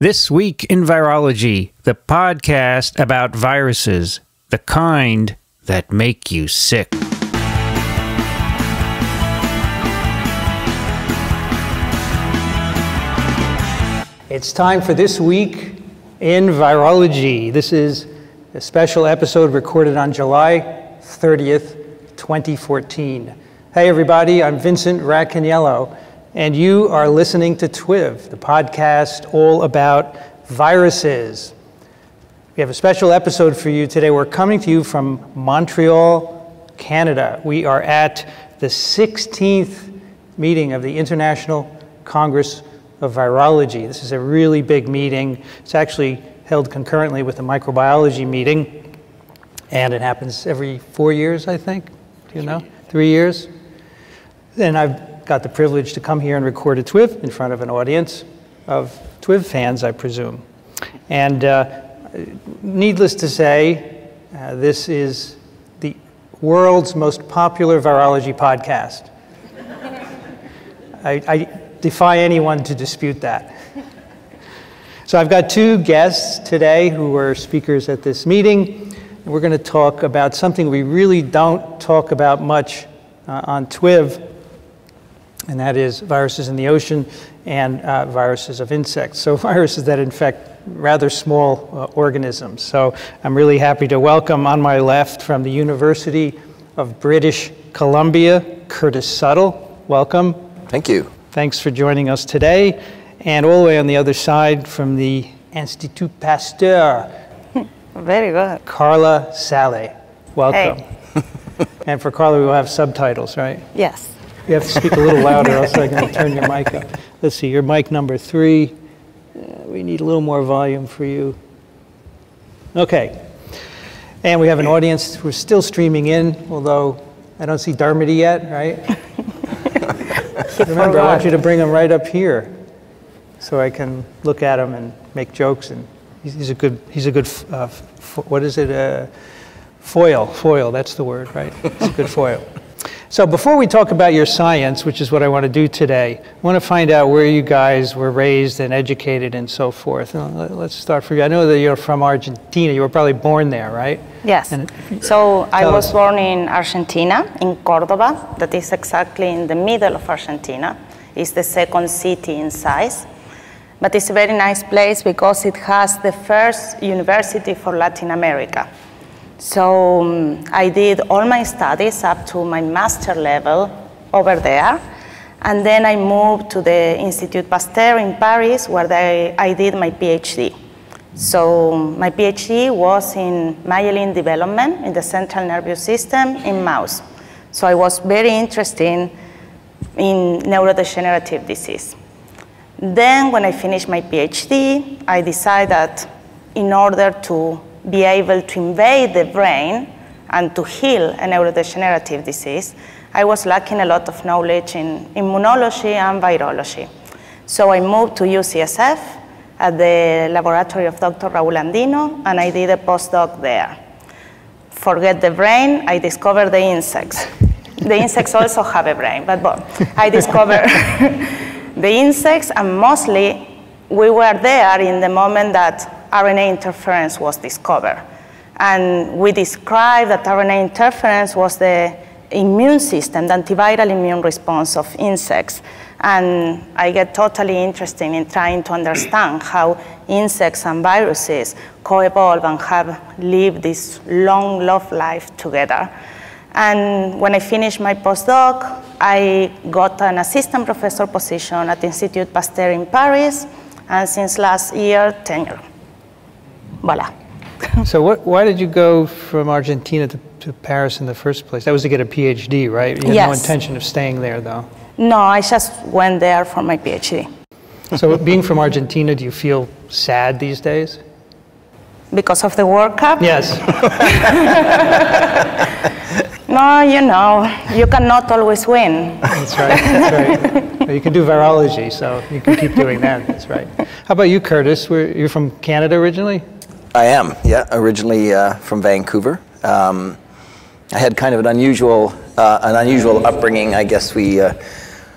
This Week in Virology, the podcast about viruses, the kind that make you sick. It's time for This Week in Virology. This is a special episode recorded on July 30th, 2014. Hey, everybody, I'm Vincent Racaniello and you are listening to TWIV, the podcast all about viruses. We have a special episode for you today. We're coming to you from Montreal, Canada. We are at the 16th meeting of the International Congress of Virology. This is a really big meeting. It's actually held concurrently with the microbiology meeting, and it happens every four years, I think. Do you know? Three years. And I've got the privilege to come here and record a TWIV in front of an audience of TWIV fans, I presume. And uh, needless to say, uh, this is the world's most popular virology podcast. I, I defy anyone to dispute that. So I've got two guests today who are speakers at this meeting. We're going to talk about something we really don't talk about much uh, on TWIV, and that is viruses in the ocean and uh, viruses of insects. So viruses that infect rather small uh, organisms. So I'm really happy to welcome on my left from the University of British Columbia, Curtis Suttle. Welcome. Thank you. Thanks for joining us today. And all the way on the other side from the Institut Pasteur. Very good. Carla Sale. Welcome. Hey. and for Carla, we will have subtitles, right? Yes. You have to speak a little louder, else I can turn your mic up. Let's see, your mic number three. Uh, we need a little more volume for you. Okay. And we have an audience. We're still streaming in, although I don't see Darmody yet, right? Remember, I want you to bring him right up here so I can look at him and make jokes. And he's, he's a good, he's a good, uh, what is it? Uh, foil, foil, that's the word, right? It's a good foil. So before we talk about your science, which is what I want to do today, I want to find out where you guys were raised and educated and so forth. Uh, let's start for you. I know that you're from Argentina. You were probably born there, right? Yes. And so I was us. born in Argentina, in Cordoba. That is exactly in the middle of Argentina. It's the second city in size. But it's a very nice place because it has the first university for Latin America. So um, I did all my studies up to my master level over there. And then I moved to the Institut Pasteur in Paris where they, I did my PhD. So my PhD was in myelin development in the central nervous system in mouse. So I was very interested in neurodegenerative disease. Then when I finished my PhD, I decided that in order to be able to invade the brain and to heal a neurodegenerative disease, I was lacking a lot of knowledge in immunology and virology. So I moved to UCSF at the laboratory of Dr. Raul Andino, and I did a postdoc there. Forget the brain, I discovered the insects. The insects also have a brain, but well, I discovered the insects, and mostly we were there in the moment that RNA interference was discovered. And we described that RNA interference was the immune system, the antiviral immune response of insects. And I get totally interested in trying to understand how insects and viruses co-evolve and have lived this long love life together. And when I finished my postdoc, I got an assistant professor position at Institut Pasteur in Paris, and since last year, tenure voila. so what, why did you go from Argentina to, to, Paris in the first place? That was to get a PhD, right? You had yes. no intention of staying there, though. No, I just went there for my PhD. so being from Argentina, do you feel sad these days? Because of the World Cup? Yes. no, you know, you cannot always win. That's right, that's right. Well, you can do virology, so you can keep doing that, that's right. How about you, Curtis? Were, you're from Canada originally? I am, yeah, originally uh, from Vancouver. Um, I had kind of an unusual, uh, an unusual upbringing. I guess we, uh,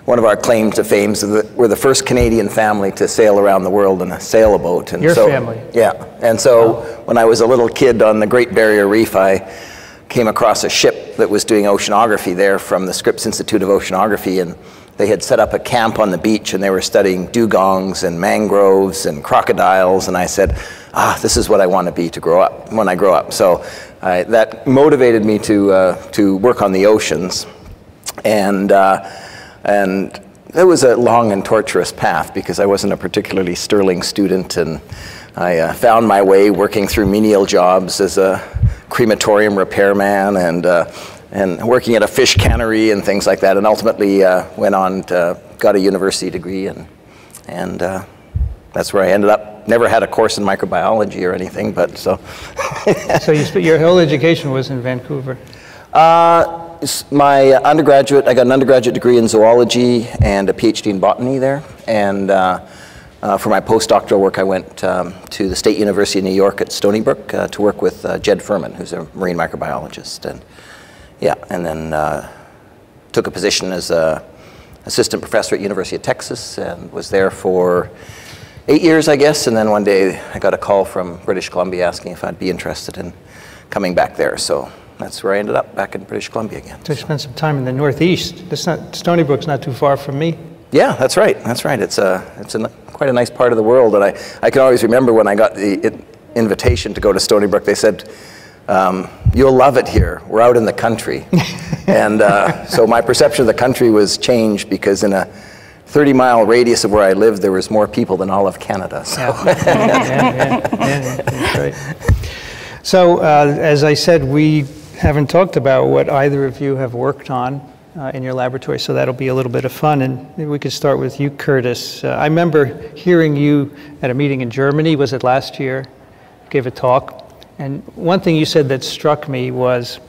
one of our claims to fame is that we're the first Canadian family to sail around the world in a sailboat. And Your so, family? Yeah. And so when I was a little kid on the Great Barrier Reef, I came across a ship that was doing oceanography there from the Scripps Institute of Oceanography. And they had set up a camp on the beach and they were studying dugongs and mangroves and crocodiles. And I said, ah, this is what I want to be to grow up when I grow up. So that motivated me to, uh, to work on the oceans. And, uh, and it was a long and torturous path because I wasn't a particularly sterling student. And I uh, found my way working through menial jobs as a crematorium repairman and, uh, and working at a fish cannery and things like that. And ultimately uh, went on to, got a university degree and, and uh, that's where I ended up. Never had a course in microbiology or anything, but so. so you, your whole education was in Vancouver? Uh, my undergraduate, I got an undergraduate degree in zoology and a PhD in botany there. And uh, uh, for my postdoctoral work, I went um, to the State University of New York at Stony Brook uh, to work with uh, Jed Furman, who's a marine microbiologist. And yeah, and then uh, took a position as a assistant professor at University of Texas and was there for eight years, I guess. And then one day I got a call from British Columbia asking if I'd be interested in coming back there. So that's where I ended up back in British Columbia again. So you spent some time in the Northeast. That's not, Stony Brook's not too far from me. Yeah, that's right. That's right. It's a it's a quite a nice part of the world, and I I can always remember when I got the invitation to go to Stony Brook. They said. Um, you'll love it here. We're out in the country. and uh, so my perception of the country was changed because in a 30 mile radius of where I lived, there was more people than all of Canada. So, yeah. yeah, yeah, yeah so uh, as I said, we haven't talked about what either of you have worked on uh, in your laboratory, so that'll be a little bit of fun. And maybe we could start with you, Curtis. Uh, I remember hearing you at a meeting in Germany, was it last year? Gave a talk. And one thing you said that struck me was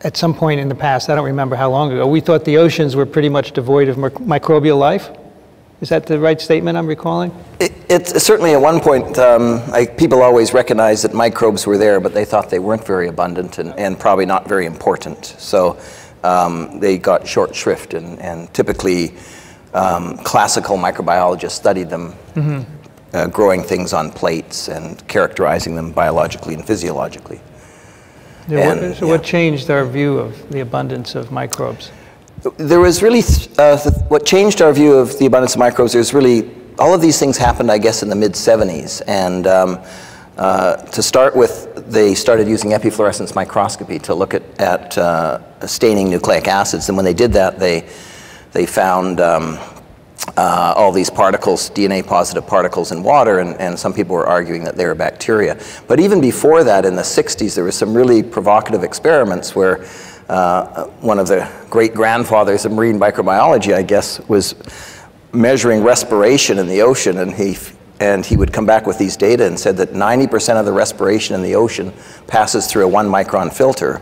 at some point in the past, I don't remember how long ago, we thought the oceans were pretty much devoid of microbial life. Is that the right statement I'm recalling? It, it's certainly at one point, um, I, people always recognized that microbes were there, but they thought they weren't very abundant and, and probably not very important. So um, they got short shrift, and, and typically um, classical microbiologists studied them, mm-hmm. Uh, growing things on plates and characterizing them biologically and physiologically. Yeah, and, what, so, yeah. what changed our view of the abundance of microbes? There was really, uh, what changed our view of the abundance of microbes, there's really, all of these things happened, I guess, in the mid 70s. And um, uh, to start with, they started using epifluorescence microscopy to look at, at uh, staining nucleic acids. And when they did that, they, they found um, uh, all these particles, DNA positive particles in water, and, and some people were arguing that they were bacteria. But even before that, in the 60s, there were some really provocative experiments where uh, one of the great grandfathers of marine microbiology, I guess, was measuring respiration in the ocean, and he and he would come back with these data and said that 90% of the respiration in the ocean passes through a one micron filter,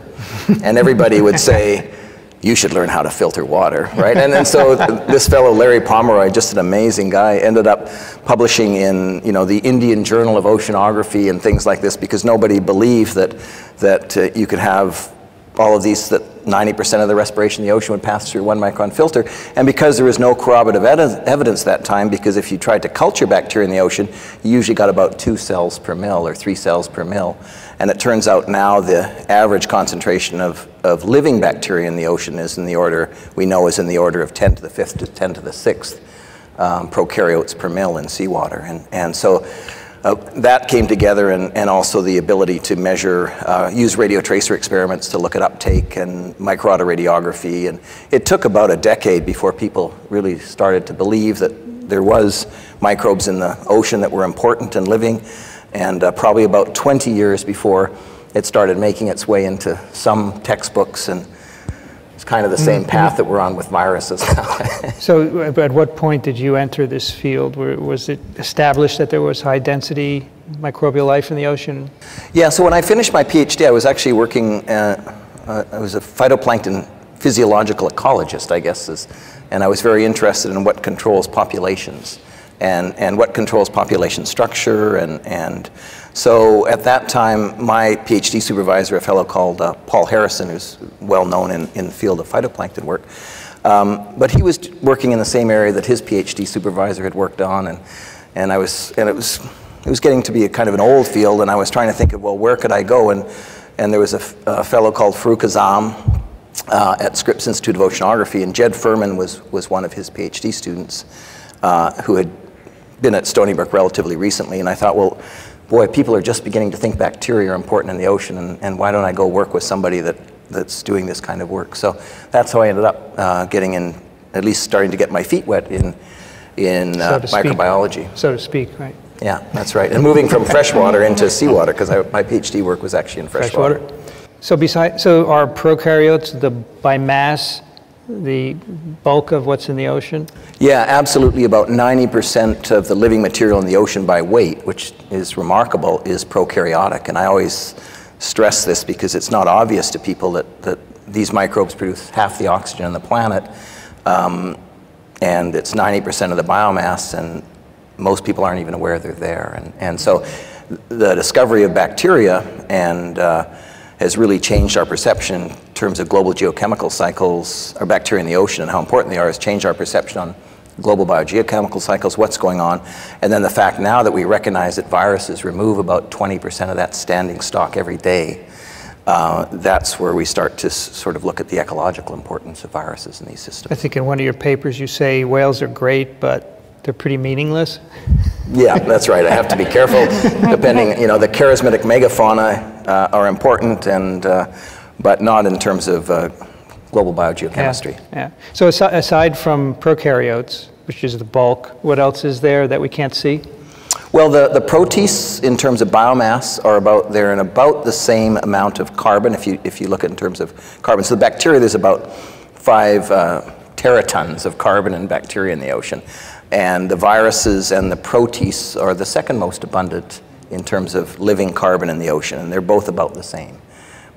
and everybody would say. You should learn how to filter water, right? And then so this fellow Larry Pomeroy, just an amazing guy, ended up publishing in you know the Indian Journal of Oceanography and things like this because nobody believed that that uh, you could have all of these that 90% of the respiration in the ocean would pass through one micron filter. And because there was no corroborative evidence that time, because if you tried to culture bacteria in the ocean, you usually got about two cells per mil or three cells per mil. And it turns out now the average concentration of, of living bacteria in the ocean is in the order, we know is in the order of 10 to the fifth to 10 to the sixth um, prokaryotes per mil in seawater. And, and so uh, that came together and, and also the ability to measure, uh, use radio tracer experiments to look at uptake and microautoradiography. And it took about a decade before people really started to believe that there was microbes in the ocean that were important and living. And uh, probably about 20 years before it started making its way into some textbooks and it's kind of the same mm-hmm. path that we're on with viruses now. so, at what point did you enter this field? Was it established that there was high density microbial life in the ocean? Yeah, so when I finished my PhD, I was actually working, uh, uh, I was a phytoplankton physiological ecologist, I guess, is, and I was very interested in what controls populations and, and what controls population structure and, and so at that time, my PhD supervisor, a fellow called uh, Paul Harrison, who's well known in, in the field of phytoplankton work, Um, but he was working in the same area that his PhD supervisor had worked on, and, and, I was, and it, was, it was getting to be a kind of an old field, and I was trying to think of, well, where could I go? And, and there was a, fellow called Farouk Azzam uh, at Scripps Institute of Oceanography, and Jed Furman was, was one of his PhD students uh, who had been at Stony Brook relatively recently, and I thought, well, boy, people are just beginning to think bacteria are important in the ocean, and, and why don't I go work with somebody that, that's doing this kind of work? So that's how I ended up uh, getting in, at least starting to get my feet wet in, in uh, so microbiology. Speak, so to speak, right? Yeah, that's right. And moving from freshwater into seawater, because my PhD work was actually in freshwater. freshwater. So, beside, so are prokaryotes the by mass the bulk of what's in the ocean? Yeah, absolutely. About 90% of the living material in the ocean by weight, which is remarkable, is prokaryotic. And I always stress this because it's not obvious to people that, that these microbes produce half the oxygen on the planet. Um, and it's 90% of the biomass, and most people aren't even aware they're there. And, and so the discovery of bacteria and uh, has really changed our perception in terms of global geochemical cycles, or bacteria in the ocean and how important they are, has changed our perception on global biogeochemical cycles, what's going on, and then the fact now that we recognize that viruses remove about 20% of that standing stock every day, uh, that's where we start to sort of look at the ecological importance of viruses in these systems. I think in one of your papers you say whales are great, but they're pretty meaningless. Yeah, that's right. I have to be careful. Depending, you know, the charismatic megafauna uh, are important, and uh, but not in terms of uh, global biogeochemistry. Yeah, yeah. So aside, aside from prokaryotes, which is the bulk, what else is there that we can't see? Well, the, the protists in terms of biomass are about, they're in about the same amount of carbon if you, if you look at in terms of carbon. So the bacteria, there's about five uh, teratons of carbon in bacteria in the ocean. And the viruses and the protists are the second most abundant in terms of living carbon in the ocean, and they're both about the same,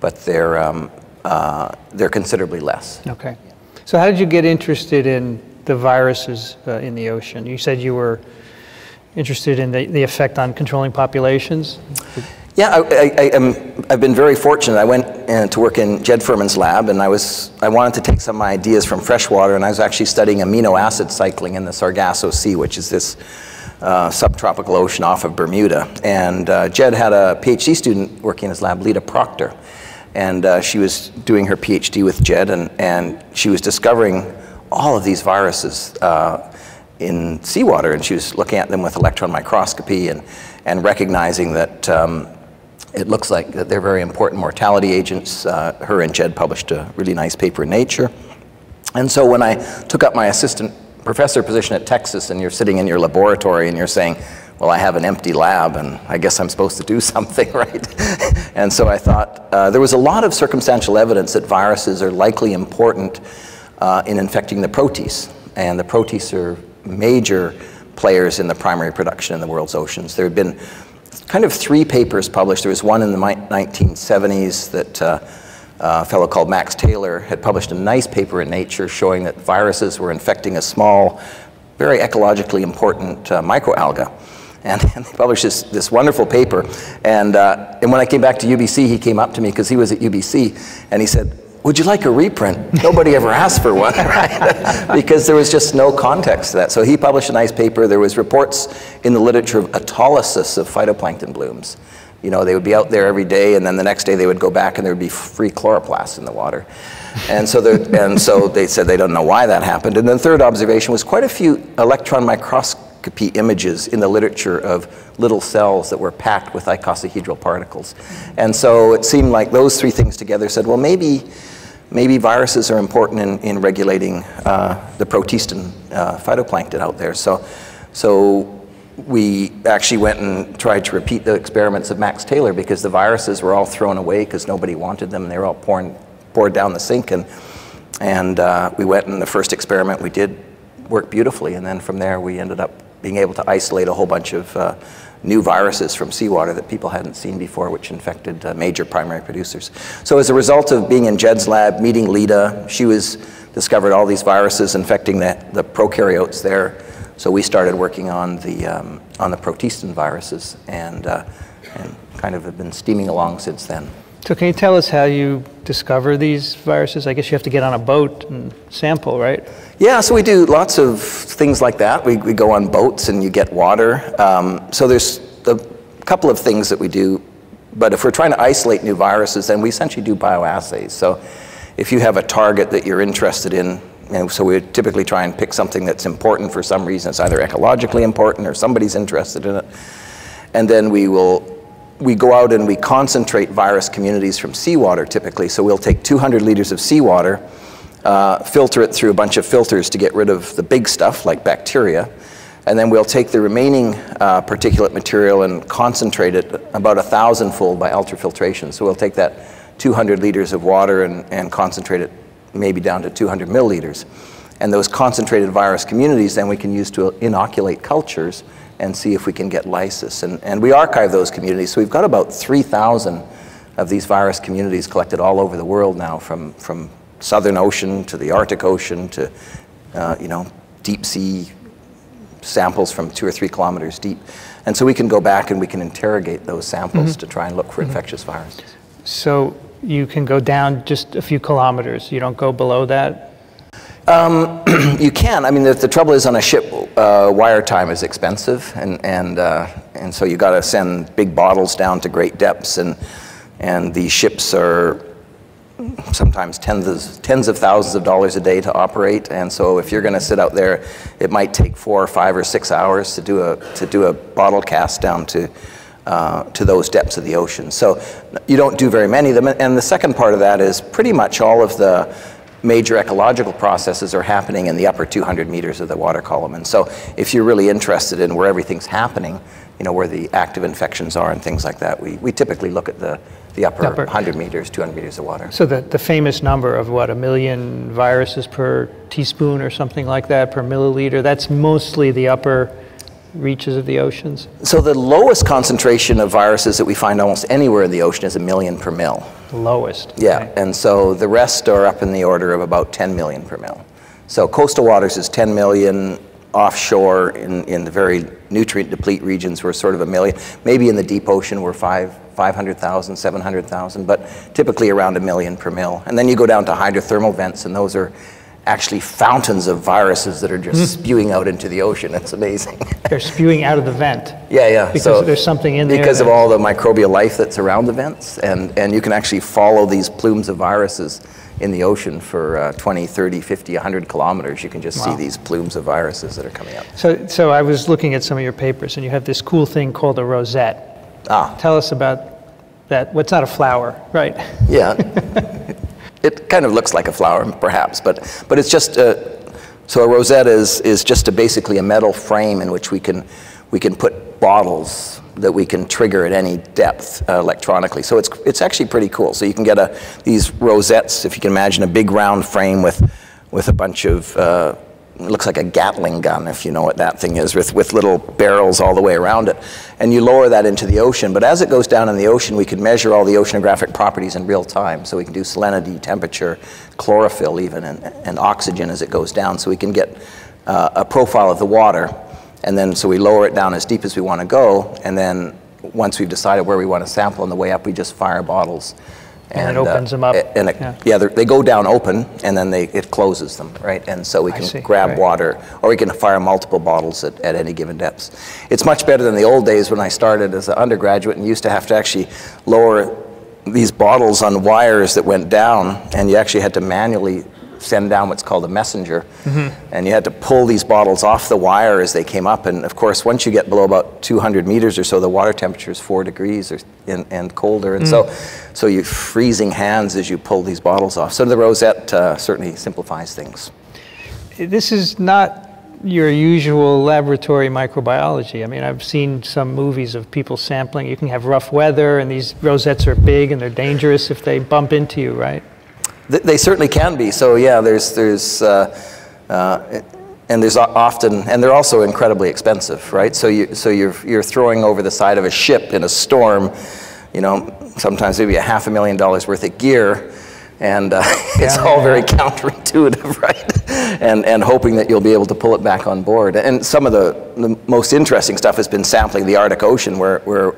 but they're, um, uh, they're considerably less. Okay. So how did you get interested in the viruses uh, in the ocean? You said you were interested in the, the effect on controlling populations? Yeah, I, have been very fortunate. I went uh, to work in Jed Furman's lab, and I was I wanted to take some ideas from freshwater, and I was actually studying amino acid cycling in the Sargasso Sea, which is this uh, subtropical ocean off of Bermuda. And uh, Jed had a PhD student working in his lab, Lita Proctor, and uh, she was doing her PhD with Jed, and, and she was discovering all of these viruses uh, in seawater, and she was looking at them with electron microscopy and, and recognizing that um, it looks like that they're very important mortality agents. Uh, her and Jed published a really nice paper in Nature. And so when I took up my assistant professor position at Texas and you're sitting in your laboratory and you're saying, well, I have an empty lab and I guess I'm supposed to do something, right? and so I thought uh, there was a lot of circumstantial evidence that viruses are likely important uh, in infecting the protists. And the protists are major players in the primary production in the world's oceans. There have been kind of three papers published. There was one in the 1970s that uh, a fellow called Max Taylor had published a nice paper in Nature showing that viruses were infecting a small, very ecologically important uh, microalga. And, and, they published this, this wonderful paper. And, uh, and when I came back to UBC, he came up to me because he was at UBC, and he said, would you like a reprint? Nobody ever asked for one, right? because there was just no context to that. So he published a nice paper. There was reports in the literature of autolysis of phytoplankton blooms. You know, they would be out there every day, and then the next day they would go back, and there would be free chloroplasts in the water. And so, and so they said they don't know why that happened. And then the third observation was quite a few electron microscopy images in the literature of little cells that were packed with icosahedral particles. And so it seemed like those three things together said, well, maybe maybe viruses are important in, in regulating uh, the protistan uh, phytoplankton out there. So, so we actually went and tried to repeat the experiments of Max Taylor because the viruses were all thrown away because nobody wanted them. And They were all pouring, poured down the sink. And, and uh, we went and the first experiment we did worked beautifully. And then from there we ended up being able to isolate a whole bunch of uh, new viruses from seawater that people hadn't seen before, which infected uh, major primary producers. So as a result of being in Jed's lab, meeting Lita, she was discovered all these viruses infecting the, the prokaryotes there. So we started working on the, um, on the protistan viruses and, uh, and kind of have been steaming along since then. So can you tell us how you discover these viruses? I guess you have to get on a boat and sample, right? Yeah, so we do lots of things like that. We, we go on boats and you get water. Um, so there's a couple of things that we do. But if we're trying to isolate new viruses, then we essentially do bioassays. So if you have a target that you're interested in, and so we typically try and pick something that's important for some reason. It's either ecologically important or somebody's interested in it. And then we will we go out and we concentrate virus communities from seawater typically. So we'll take 200 liters of seawater, uh, filter it through a bunch of filters to get rid of the big stuff like bacteria, and then we'll take the remaining uh, particulate material and concentrate it about a thousandfold by ultrafiltration. So we'll take that 200 liters of water and, and concentrate it maybe down to 200 milliliters. And those concentrated virus communities then we can use to inoculate cultures and see if we can get lysis. And, and we archive those communities. So we've got about 3,000 of these virus communities collected all over the world now, from, from Southern Ocean to the Arctic Ocean to, uh, you know, deep sea samples from two or three kilometers deep. And so we can go back and we can interrogate those samples mm -hmm. to try and look for mm -hmm. infectious viruses. So you can go down just a few kilometers. You don't go below that? Um, you can. I mean, the, the, trouble is on a ship, uh, wire time is expensive, and and uh, and so you got to send big bottles down to great depths, and and these ships are sometimes tens of, tens of thousands of dollars a day to operate, and so if you're going to sit out there, it might take four or five or six hours to do a to do a bottle cast down to. Uh, to those depths of the ocean. So you don't do very many of them. And the second part of that is pretty much all of the major ecological processes are happening in the upper 200 meters of the water column. And so if you're really interested in where everything's happening, you know, where the active infections are and things like that, we, we typically look at the, the upper, upper 100 meters, 200 meters of water. So the, the famous number of what, a million viruses per teaspoon or something like that, per milliliter, that's mostly the upper reaches of the oceans? So the lowest concentration of viruses that we find almost anywhere in the ocean is a million per mil. Lowest. Yeah, okay. and so the rest are up in the order of about 10 million per mil. So coastal waters is 10 million, offshore in, in the very nutrient deplete regions we're sort of a million. Maybe in the deep ocean we're five, 500,000, 700,000, but typically around a million per mil. And then you go down to hydrothermal vents and those are actually fountains of viruses that are just mm. spewing out into the ocean. It's amazing. They're spewing out of the vent. Yeah, yeah. Because so there's something in because there. Because of all the microbial life that's around the vents. And, and you can actually follow these plumes of viruses in the ocean for uh, 20, 30, 50, 100 kilometers. You can just wow. see these plumes of viruses that are coming up. So, so I was looking at some of your papers, and you have this cool thing called a rosette. Ah. Tell us about that. What's not a flower, right? Yeah. It kind of looks like a flower, perhaps, but, but it's just, a, so a rosette is, is just a, basically a metal frame in which we can, we can put bottles that we can trigger at any depth uh, electronically. So it's, it's actually pretty cool. So you can get a, these rosettes, if you can imagine a big round frame with, with a bunch of uh, it looks like a Gatling gun, if you know what that thing is, with, with little barrels all the way around it. And you lower that into the ocean. But as it goes down in the ocean, we can measure all the oceanographic properties in real time. So we can do salinity, temperature, chlorophyll even, and, and oxygen as it goes down. So we can get uh, a profile of the water. And then so we lower it down as deep as we want to go. And then once we've decided where we want to sample on the way up, we just fire bottles and, and it uh, opens them up. And it, yeah, yeah they go down open, and then they, it closes them, right? And so we can grab right. water, or we can fire multiple bottles at, at any given depths. It's much better than the old days when I started as an undergraduate and used to have to actually lower these bottles on wires that went down, and you actually had to manually send down what's called a messenger. Mm-hmm. And you had to pull these bottles off the wire as they came up. And of course, once you get below about 200 meters or so, the water temperature is four degrees or, and, and colder. And mm. so, so you're freezing hands as you pull these bottles off. So the rosette uh, certainly simplifies things. This is not your usual laboratory microbiology. I mean, I've seen some movies of people sampling. You can have rough weather, and these rosettes are big and they're dangerous if they bump into you, right? They certainly can be. So yeah, there's there's uh, uh, and there's often and they're also incredibly expensive, right? So you so you're you're throwing over the side of a ship in a storm, you know, sometimes maybe a half a million dollars worth of gear. And uh, it's yeah, all yeah. very counterintuitive, right? and, and hoping that you'll be able to pull it back on board. And some of the, the most interesting stuff has been sampling the Arctic Ocean, where, where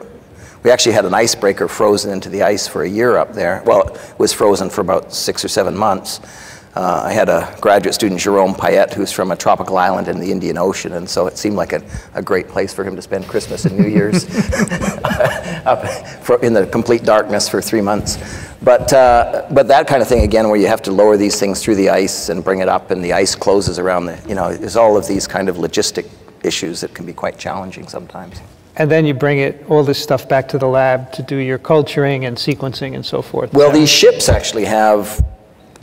we actually had an icebreaker frozen into the ice for a year up there. Well, it was frozen for about six or seven months. Uh, I had a graduate student, Jerome Payette, who's from a tropical island in the Indian Ocean, and so it seemed like a, a great place for him to spend Christmas and New Year's up for, in the complete darkness for three months. But, uh, but that kind of thing, again, where you have to lower these things through the ice and bring it up, and the ice closes around the, you know, there's all of these kind of logistic issues that can be quite challenging sometimes. And then you bring it, all this stuff back to the lab to do your culturing and sequencing and so forth. Well, these ships actually have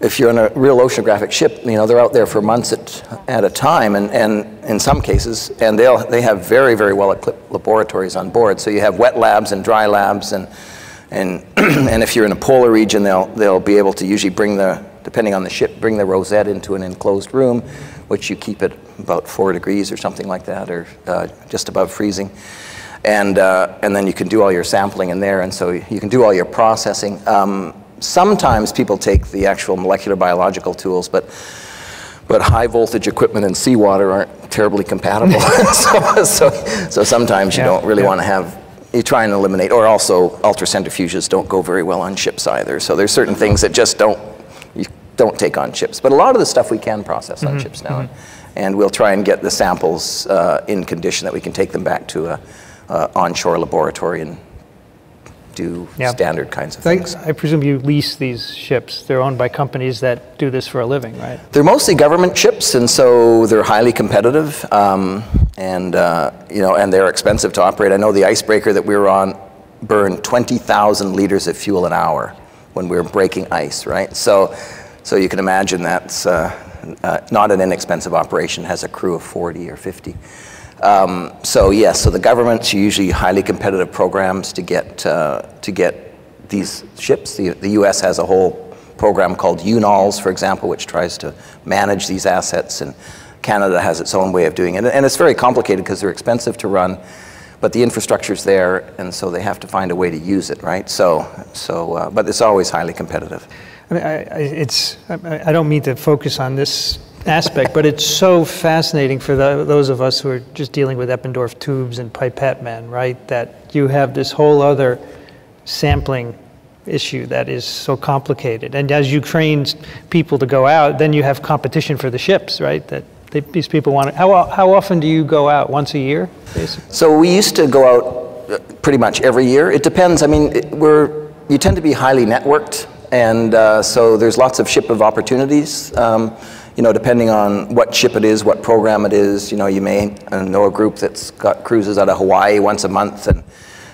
if you're on a real oceanographic ship, you know, they're out there for months at, at a time, and, and in some cases, and they'll, they have very, very well-equipped laboratories on board. So you have wet labs and dry labs, and, and, and if you're in a polar region, they'll, they'll be able to usually bring the, depending on the ship, bring the rosette into an enclosed room, which you keep at about four degrees or something like that, or uh, just above freezing. And, uh, and then you can do all your sampling in there, and so you can do all your processing. Um, sometimes people take the actual molecular biological tools, but but high voltage equipment and seawater aren't terribly compatible. so, so, so, sometimes you yeah, don't really yeah. want to have, you try and eliminate, or also ultracentrifuges don't go very well on ships either. So there's certain things that just don't, you don't take on ships. But a lot of the stuff we can process on mm -hmm, ships now. Mm -hmm. And we'll try and get the samples uh, in condition that we can take them back to a, a onshore laboratory and do yeah. standard kinds of things. I presume you lease these ships. They're owned by companies that do this for a living, right? They're mostly government ships, and so they're highly competitive, um, and uh, you know, and they're expensive to operate. I know the icebreaker that we were on burned 20,000 liters of fuel an hour when we were breaking ice, right? So, so you can imagine that's uh, uh, not an inexpensive operation. Has a crew of 40 or 50. Um, so yes, so the government's usually highly competitive programs to get uh, to get these ships. The, the U.S. has a whole program called UNALS, for example, which tries to manage these assets, and Canada has its own way of doing it. And it's very complicated because they're expensive to run, but the infrastructure's there, and so they have to find a way to use it, right? So, so, uh, but it's always highly competitive. I mean, I, I, it's, I, I don't mean to focus on this aspect, but it's so fascinating for the, those of us who are just dealing with Eppendorf tubes and pipette men, right? That you have this whole other sampling issue that is so complicated. And as you train people to go out, then you have competition for the ships, right? That they, these people want to, how, how often do you go out? Once a year, basically? So we used to go out uh, pretty much every year. It depends. I mean, we're, you tend to be highly networked, and uh, so there's lots of ship of opportunities. Um, you know, depending on what ship it is, what program it is, you know, you may know a group that's got cruises out of Hawaii once a month, and,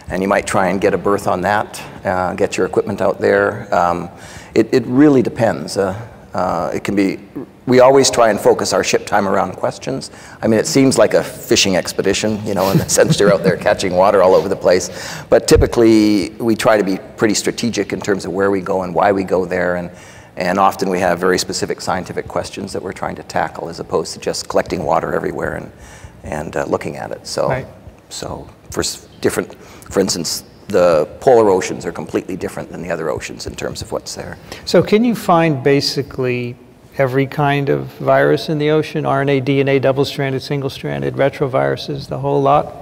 and you might try and get a berth on that, uh, get your equipment out there. Um, it, it really depends. Uh, uh, it can be, we always try and focus our ship time around questions. I mean, it seems like a fishing expedition, you know, in the sense you're out there catching water all over the place. But typically, we try to be pretty strategic in terms of where we go and why we go there. And, and often we have very specific scientific questions that we're trying to tackle as opposed to just collecting water everywhere and, and uh, looking at it. So, right. so for different, for instance, the polar oceans are completely different than the other oceans in terms of what's there. So can you find basically every kind of virus in the ocean, RNA, DNA, double-stranded, single-stranded, retroviruses, the whole lot?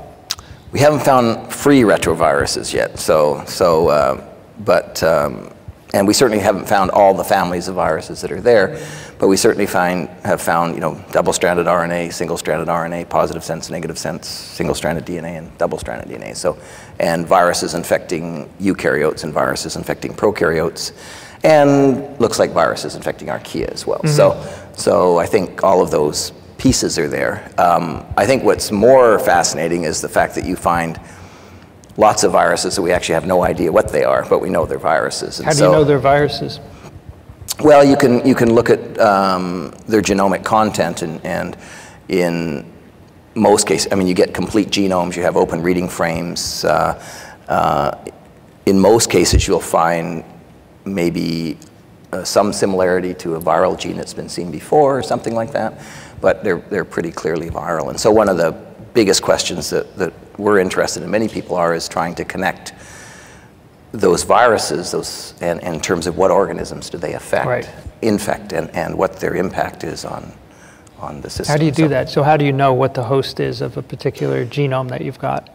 We haven't found free retroviruses yet, so, so uh, but um, and we certainly haven't found all the families of viruses that are there, but we certainly find, have found you know, double-stranded RNA, single-stranded RNA, positive sense, negative sense, single-stranded DNA, and double-stranded DNA. So, and viruses infecting eukaryotes and viruses infecting prokaryotes, and looks like viruses infecting archaea as well. Mm -hmm. So, so I think all of those pieces are there. Um, I think what's more fascinating is the fact that you find lots of viruses that we actually have no idea what they are, but we know they're viruses. And How do so, you know they're viruses? Well, you can, you can look at um, their genomic content, and, and in most cases, I mean, you get complete genomes, you have open reading frames. Uh, uh, in most cases, you'll find maybe uh, some similarity to a viral gene that's been seen before or something like that, but they're, they're pretty clearly viral. And so one of the biggest questions that, that we're interested in, many people are, is trying to connect those viruses, those, and, and in terms of what organisms do they affect, right. infect, and, and what their impact is on, on the system. How do you do so, that? So how do you know what the host is of a particular genome that you've got?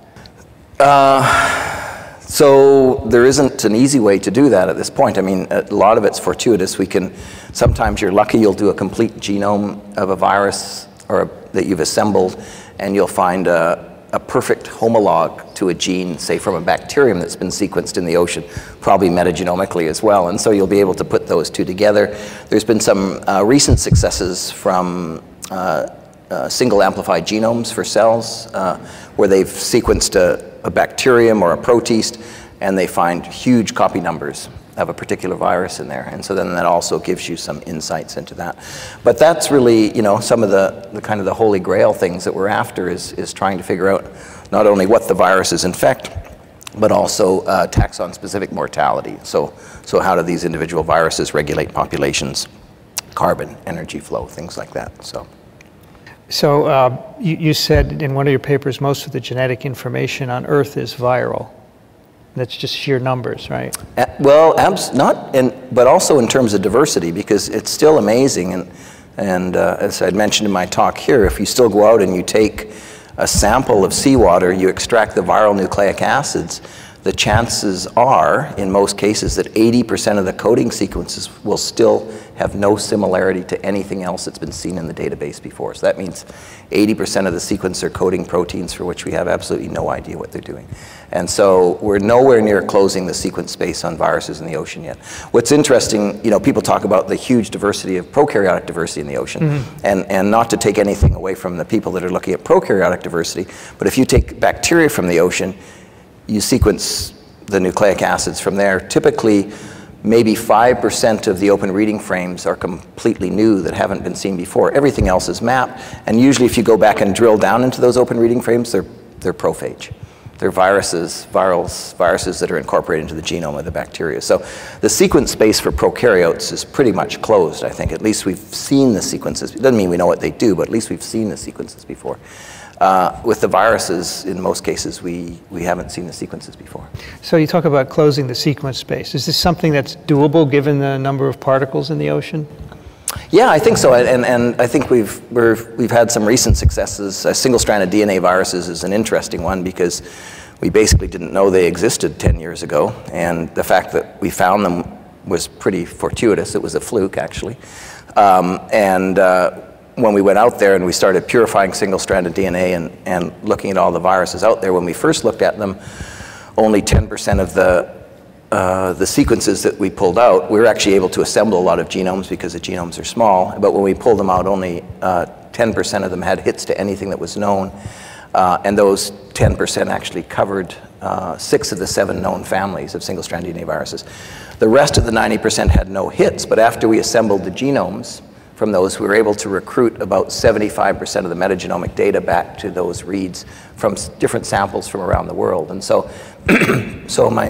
Uh, so there isn't an easy way to do that at this point. I mean, a lot of it's fortuitous. We can, sometimes you're lucky you'll do a complete genome of a virus or a, that you've assembled and you'll find a, a perfect homologue to a gene, say from a bacterium that's been sequenced in the ocean, probably metagenomically as well. And so you'll be able to put those two together. There's been some uh, recent successes from uh, uh, single amplified genomes for cells uh, where they've sequenced a, a bacterium or a protist and they find huge copy numbers of a particular virus in there. And so then that also gives you some insights into that. But that's really, you know, some of the, the kind of the holy grail things that we're after is, is trying to figure out not only what the viruses infect, but also uh, taxon-specific mortality. So, so how do these individual viruses regulate populations, carbon, energy flow, things like that. So. So uh, you, you, said in one of your papers, most of the genetic information on Earth is viral. That's just sheer numbers, right? Well, abs- not, in, but also in terms of diversity, because it's still amazing. And, and uh, as I'd mentioned in my talk here, if you still go out and you take a sample of seawater, you extract the viral nucleic acids, the chances are, in most cases, that 80% of the coding sequences will still have no similarity to anything else that's been seen in the database before. So that means 80% of the sequence are coding proteins for which we have absolutely no idea what they're doing. And so we're nowhere near closing the sequence space on viruses in the ocean yet. What's interesting, you know, people talk about the huge diversity of prokaryotic diversity in the ocean, mm -hmm. and, and not to take anything away from the people that are looking at prokaryotic diversity, but if you take bacteria from the ocean, you sequence the nucleic acids from there. Typically, maybe 5% of the open reading frames are completely new that haven't been seen before. Everything else is mapped, and usually if you go back and drill down into those open reading frames, they're, they're prophage. They're viruses, virals, viruses that are incorporated into the genome of the bacteria. So the sequence space for prokaryotes is pretty much closed, I think. At least we've seen the sequences. It doesn't mean we know what they do, but at least we've seen the sequences before. Uh, with the viruses, in most cases, we, we haven't seen the sequences before. So you talk about closing the sequence space. Is this something that's doable given the number of particles in the ocean? Yeah, I think so, and, and I think we've, we have had some recent successes. Uh, single-stranded DNA viruses is an interesting one because we basically didn't know they existed 10 years ago, and the fact that we found them was pretty fortuitous. It was a fluke, actually. Um, and uh, when we went out there and we started purifying single-stranded DNA and, and looking at all the viruses out there, when we first looked at them, only 10% of the, uh, the sequences that we pulled out, we were actually able to assemble a lot of genomes because the genomes are small, but when we pulled them out, only 10% uh, of them had hits to anything that was known. Uh, and those 10% actually covered uh, six of the seven known families of single-stranded DNA viruses. The rest of the 90% had no hits, but after we assembled the genomes, from those, we were able to recruit about 75% of the metagenomic data back to those reads from different samples from around the world. And so, so my,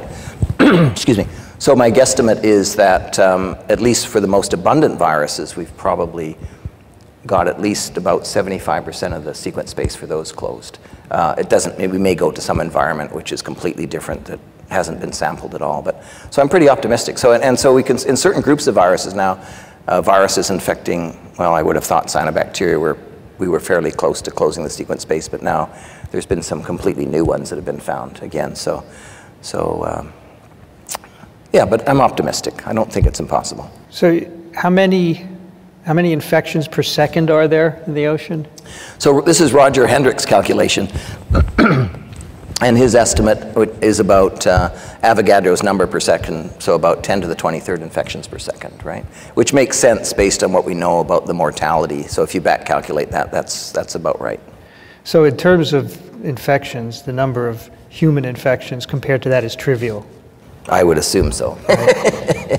excuse me, so my guesstimate is that um, at least for the most abundant viruses, we've probably got at least about 75% of the sequence space for those closed. Uh, it doesn't, we may go to some environment which is completely different that hasn't been sampled at all. But, so I'm pretty optimistic. So, and, and so we can, in certain groups of viruses now, uh, viruses infecting, well, I would have thought cyanobacteria were, we were fairly close to closing the sequence space, but now there's been some completely new ones that have been found again. So, so um, yeah, but I'm optimistic. I don't think it's impossible. So how many, how many infections per second are there in the ocean? So this is Roger Hendrick's calculation. And his estimate is about uh, Avogadro's number per second, so about 10 to the 23rd infections per second, right? Which makes sense based on what we know about the mortality. So if you back calculate that, that's, that's about right. So in terms of infections, the number of human infections compared to that is trivial. I would assume so.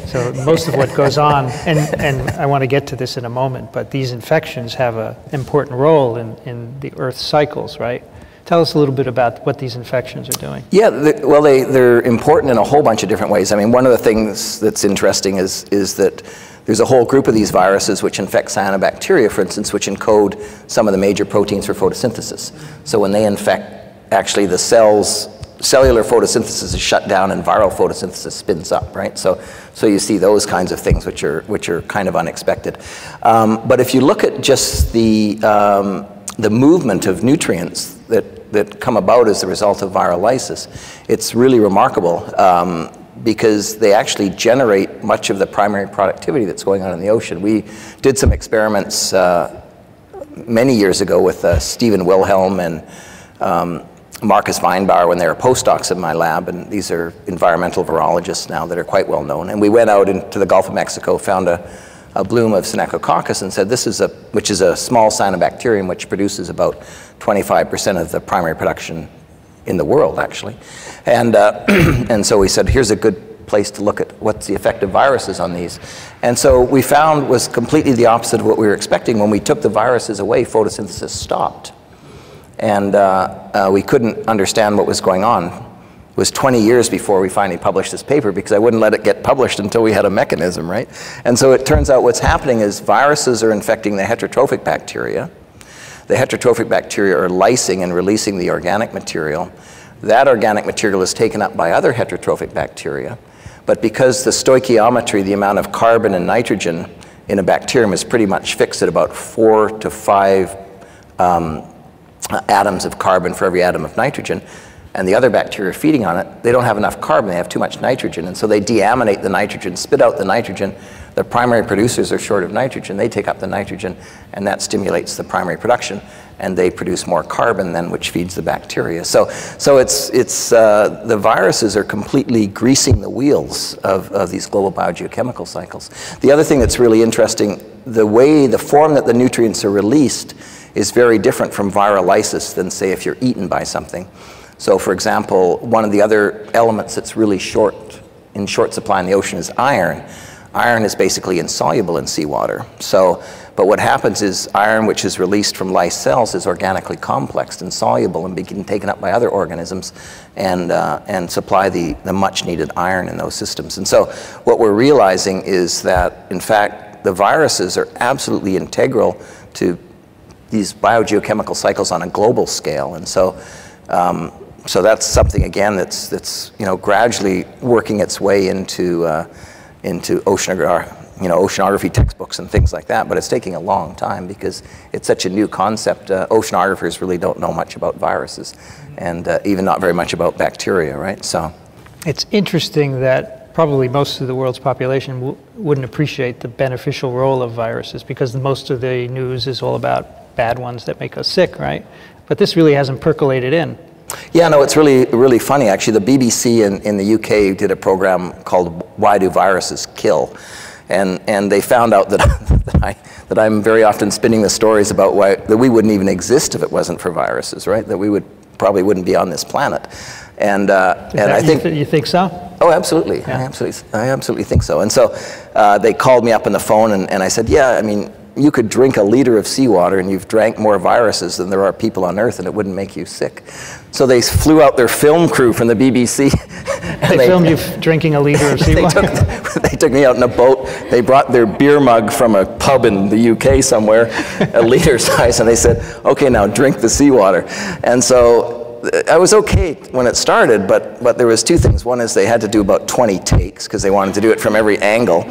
so most of what goes on, and, and I want to get to this in a moment, but these infections have an important role in, in the Earth's cycles, right? Tell us a little bit about what these infections are doing. Yeah, well, they, they're important in a whole bunch of different ways. I mean, one of the things that's interesting is, is that there's a whole group of these viruses which infect cyanobacteria, for instance, which encode some of the major proteins for photosynthesis. So when they infect, actually the cells, cellular photosynthesis is shut down and viral photosynthesis spins up, right? So, so you see those kinds of things which are, which are kind of unexpected. Um, but if you look at just the, um, the movement of nutrients that that come about as a result of viral lysis. It's really remarkable um, because they actually generate much of the primary productivity that's going on in the ocean. We did some experiments uh, many years ago with uh, Stephen Wilhelm and um, Marcus Weinbauer when they were postdocs in my lab, and these are environmental virologists now that are quite well known. And we went out into the Gulf of Mexico, found a, a bloom of Synechococcus and said this is a, which is a small cyanobacterium which produces about 25% of the primary production in the world, actually. And, uh, and so we said, here's a good place to look at what's the effect of viruses on these. And so we found was completely the opposite of what we were expecting. When we took the viruses away, photosynthesis stopped and uh, uh, we couldn't understand what was going on. It was 20 years before we finally published this paper because I wouldn't let it get published until we had a mechanism, right? And so it turns out what's happening is viruses are infecting the heterotrophic bacteria. The heterotrophic bacteria are lysing and releasing the organic material. That organic material is taken up by other heterotrophic bacteria. But because the stoichiometry, the amount of carbon and nitrogen in a bacterium is pretty much fixed at about four to five um, atoms of carbon for every atom of nitrogen, and the other bacteria feeding on it, they don't have enough carbon, they have too much nitrogen, and so they deaminate the nitrogen, spit out the nitrogen. The primary producers are short of nitrogen, they take up the nitrogen, and that stimulates the primary production, and they produce more carbon then, which feeds the bacteria. So, so it's, it's, uh, the viruses are completely greasing the wheels of, of these global biogeochemical cycles. The other thing that's really interesting, the way, the form that the nutrients are released is very different from viral lysis than, say, if you're eaten by something. So, for example, one of the other elements that's really short, in short supply in the ocean is iron. Iron is basically insoluble in seawater. So, but what happens is iron, which is released from lysed cells, is organically complexed and soluble and being taken up by other organisms and, uh, and supply the, the much needed iron in those systems. And so what we're realizing is that, in fact, the viruses are absolutely integral to these biogeochemical cycles on a global scale. And so, um, so that's something again that's that's you know gradually working its way into uh, into oceanography, you know, oceanography textbooks and things like that. But it's taking a long time because it's such a new concept. Uh, oceanographers really don't know much about viruses, and uh, even not very much about bacteria, right? So, it's interesting that probably most of the world's population wouldn't appreciate the beneficial role of viruses because most of the news is all about bad ones that make us sick, right? But this really hasn't percolated in. Yeah, no, it's really, really funny. Actually, the BBC in, in the UK did a program called Why Do Viruses Kill? And, and they found out that, that, I, that I'm very often spinning the stories about why that we wouldn't even exist if it wasn't for viruses, right? That we would probably wouldn't be on this planet. And, uh, and I think... You, th you, think so? Oh, absolutely. Yeah. I, absolutely I absolutely think so. And so uh, they called me up on the phone and, and I said, yeah, I mean, you could drink a liter of seawater and you've drank more viruses than there are people on Earth and it wouldn't make you sick. So they flew out their film crew from the BBC. they, they, filmed you drinking a liter of seawater? they, took, they took me out in a boat. They brought their beer mug from a pub in the UK somewhere, a liter size, and they said, okay, now drink the seawater. And so uh, I was okay when it started, but, but there was two things. One is they had to do about 20 takes because they wanted to do it from every angle.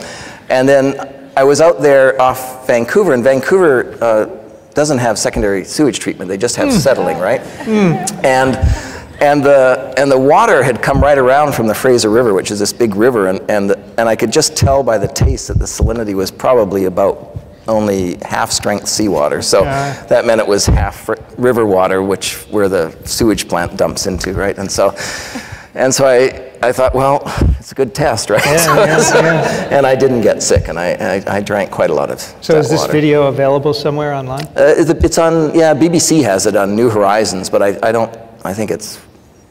And then I was out there off Vancouver, and Vancouver uh, doesn't have secondary sewage treatment. They just have mm. settling, right? Mm. And, and, the, and the water had come right around from the Fraser River, which is this big river, and, and, and I could just tell by the taste that the salinity was probably about only half strength seawater. So yeah. that meant it was half river water, which where the sewage plant dumps into, right? And so, and so I, I thought, well, it's a good test, right? Yeah, so, yeah, so, yeah. And I didn't get sick, and I, I, I drank quite a lot of. So is this water. video available somewhere online? Uh, it's on, yeah, BBC has it on New Horizons, but I, I don't, I think it's,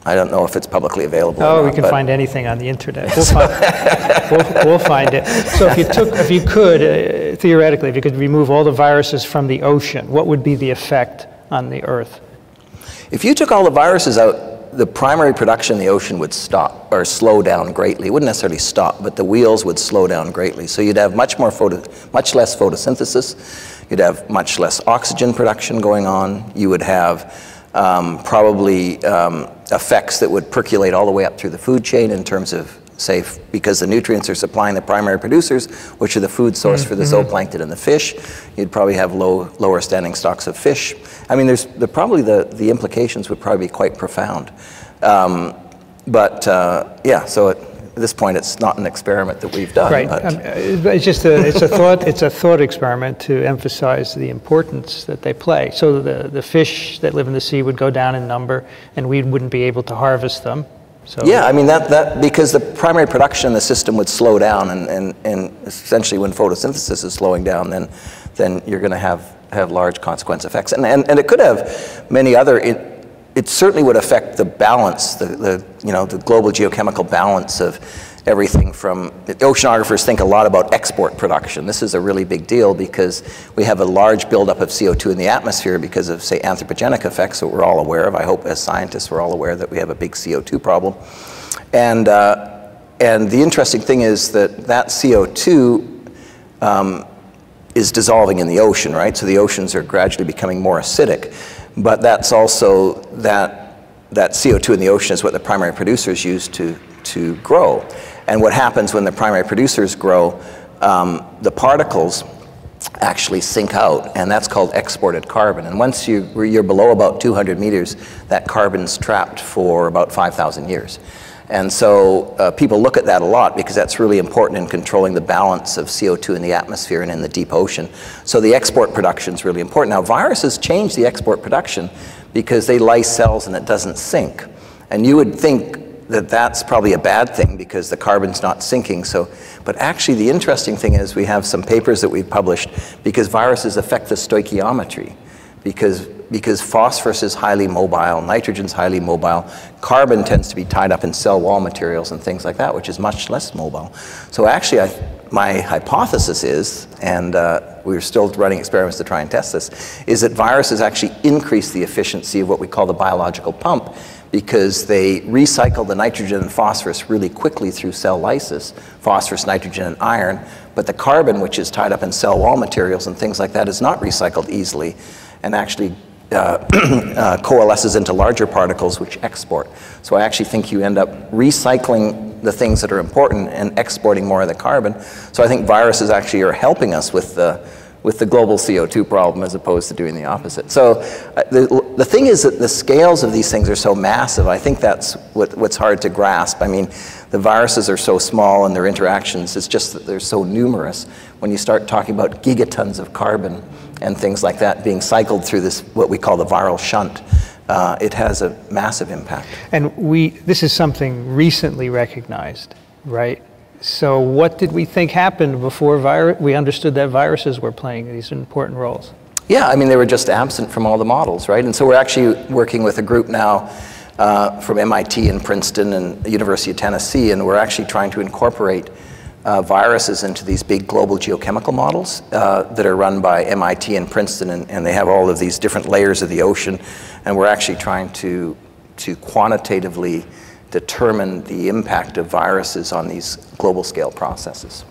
I don't know if it's publicly available. Oh, not, we can find anything on the internet. We'll find, we'll, we'll find it. So if you took, if you could, uh, theoretically, if you could remove all the viruses from the ocean, what would be the effect on the Earth? If you took all the viruses out, the primary production in the ocean would stop or slow down greatly. It wouldn't necessarily stop, but the wheels would slow down greatly. So you'd have much more photo, much less photosynthesis. You'd have much less oxygen production going on. You would have um, probably um, effects that would percolate all the way up through the food chain in terms of safe because the nutrients are supplying the primary producers, which are the food source for the Mm-hmm. zooplankton and the fish. You'd probably have low, lower standing stocks of fish. I mean, there's the, probably the, the implications would probably be quite profound. Um, but uh, yeah, so at this point, it's not an experiment that we've done. Right. But, Um, uh, It's just a, it's a thought, it's a thought experiment to emphasize the importance that they play. So the, the fish that live in the sea would go down in number and we wouldn't be able to harvest them. So Yeah, I mean, that, that, because the primary production in the system would slow down, and, and, and essentially when photosynthesis is slowing down, then, then you're going to have, have large consequence effects. And, and, and it could have many other, it, it certainly would affect the balance, the, the, you know, the global geochemical balance of everything from, oceanographers think a lot about export production. This is a really big deal because we have a large buildup of CO2 in the atmosphere because of, say, anthropogenic effects that we're all aware of. I hope as scientists we're all aware that we have a big CO2 problem. And, uh, and the interesting thing is that that CO2 um, is dissolving in the ocean, right? So the oceans are gradually becoming more acidic. But that's also that, that CO2 in the ocean is what the primary producers use to, to grow. And what happens when the primary producers grow, um, the particles actually sink out, and that's called exported carbon. And once you, you're below about 200 meters, that carbon's trapped for about 5,000 years. And so uh, people look at that a lot because that's really important in controlling the balance of CO2 in the atmosphere and in the deep ocean. So the export production is really important. Now, viruses change the export production because they lyse cells and it doesn't sink. And you would think that that's probably a bad thing because the carbon's not sinking. So, but actually, the interesting thing is we have some papers that we've published because viruses affect the stoichiometry. Because, because phosphorus is highly mobile, nitrogen's highly mobile, carbon tends to be tied up in cell wall materials and things like that, which is much less mobile. So actually, I, my hypothesis is, and uh, we're still running experiments to try and test this, is that viruses actually increase the efficiency of what we call the biological pump because they recycle the nitrogen and phosphorus really quickly through cell lysis, phosphorus, nitrogen, and iron, but the carbon, which is tied up in cell wall materials and things like that, is not recycled easily and actually uh, uh, coalesces into larger particles which export. So I actually think you end up recycling the things that are important and exporting more of the carbon. So I think viruses actually are helping us with the, with the global CO2 problem as opposed to doing the opposite. So uh, the, the thing is that the scales of these things are so massive. I think that's what, what's hard to grasp. I mean, the viruses are so small and their interactions, it's just that they're so numerous. When you start talking about gigatons of carbon and things like that being cycled through this, what we call the viral shunt, uh, it has a massive impact. And we, this is something recently recognized, right? So what did we think happened before we understood that viruses were playing these important roles? Yeah, I mean, they were just absent from all the models, right? And so we're actually working with a group now uh, from MIT and Princeton and University of Tennessee, and we're actually trying to incorporate uh, viruses into these big global geochemical models uh, that are run by MIT and Princeton, and, and, they have all of these different layers of the ocean, and we're actually trying to, to quantitatively determine the impact of viruses on these global scale processes.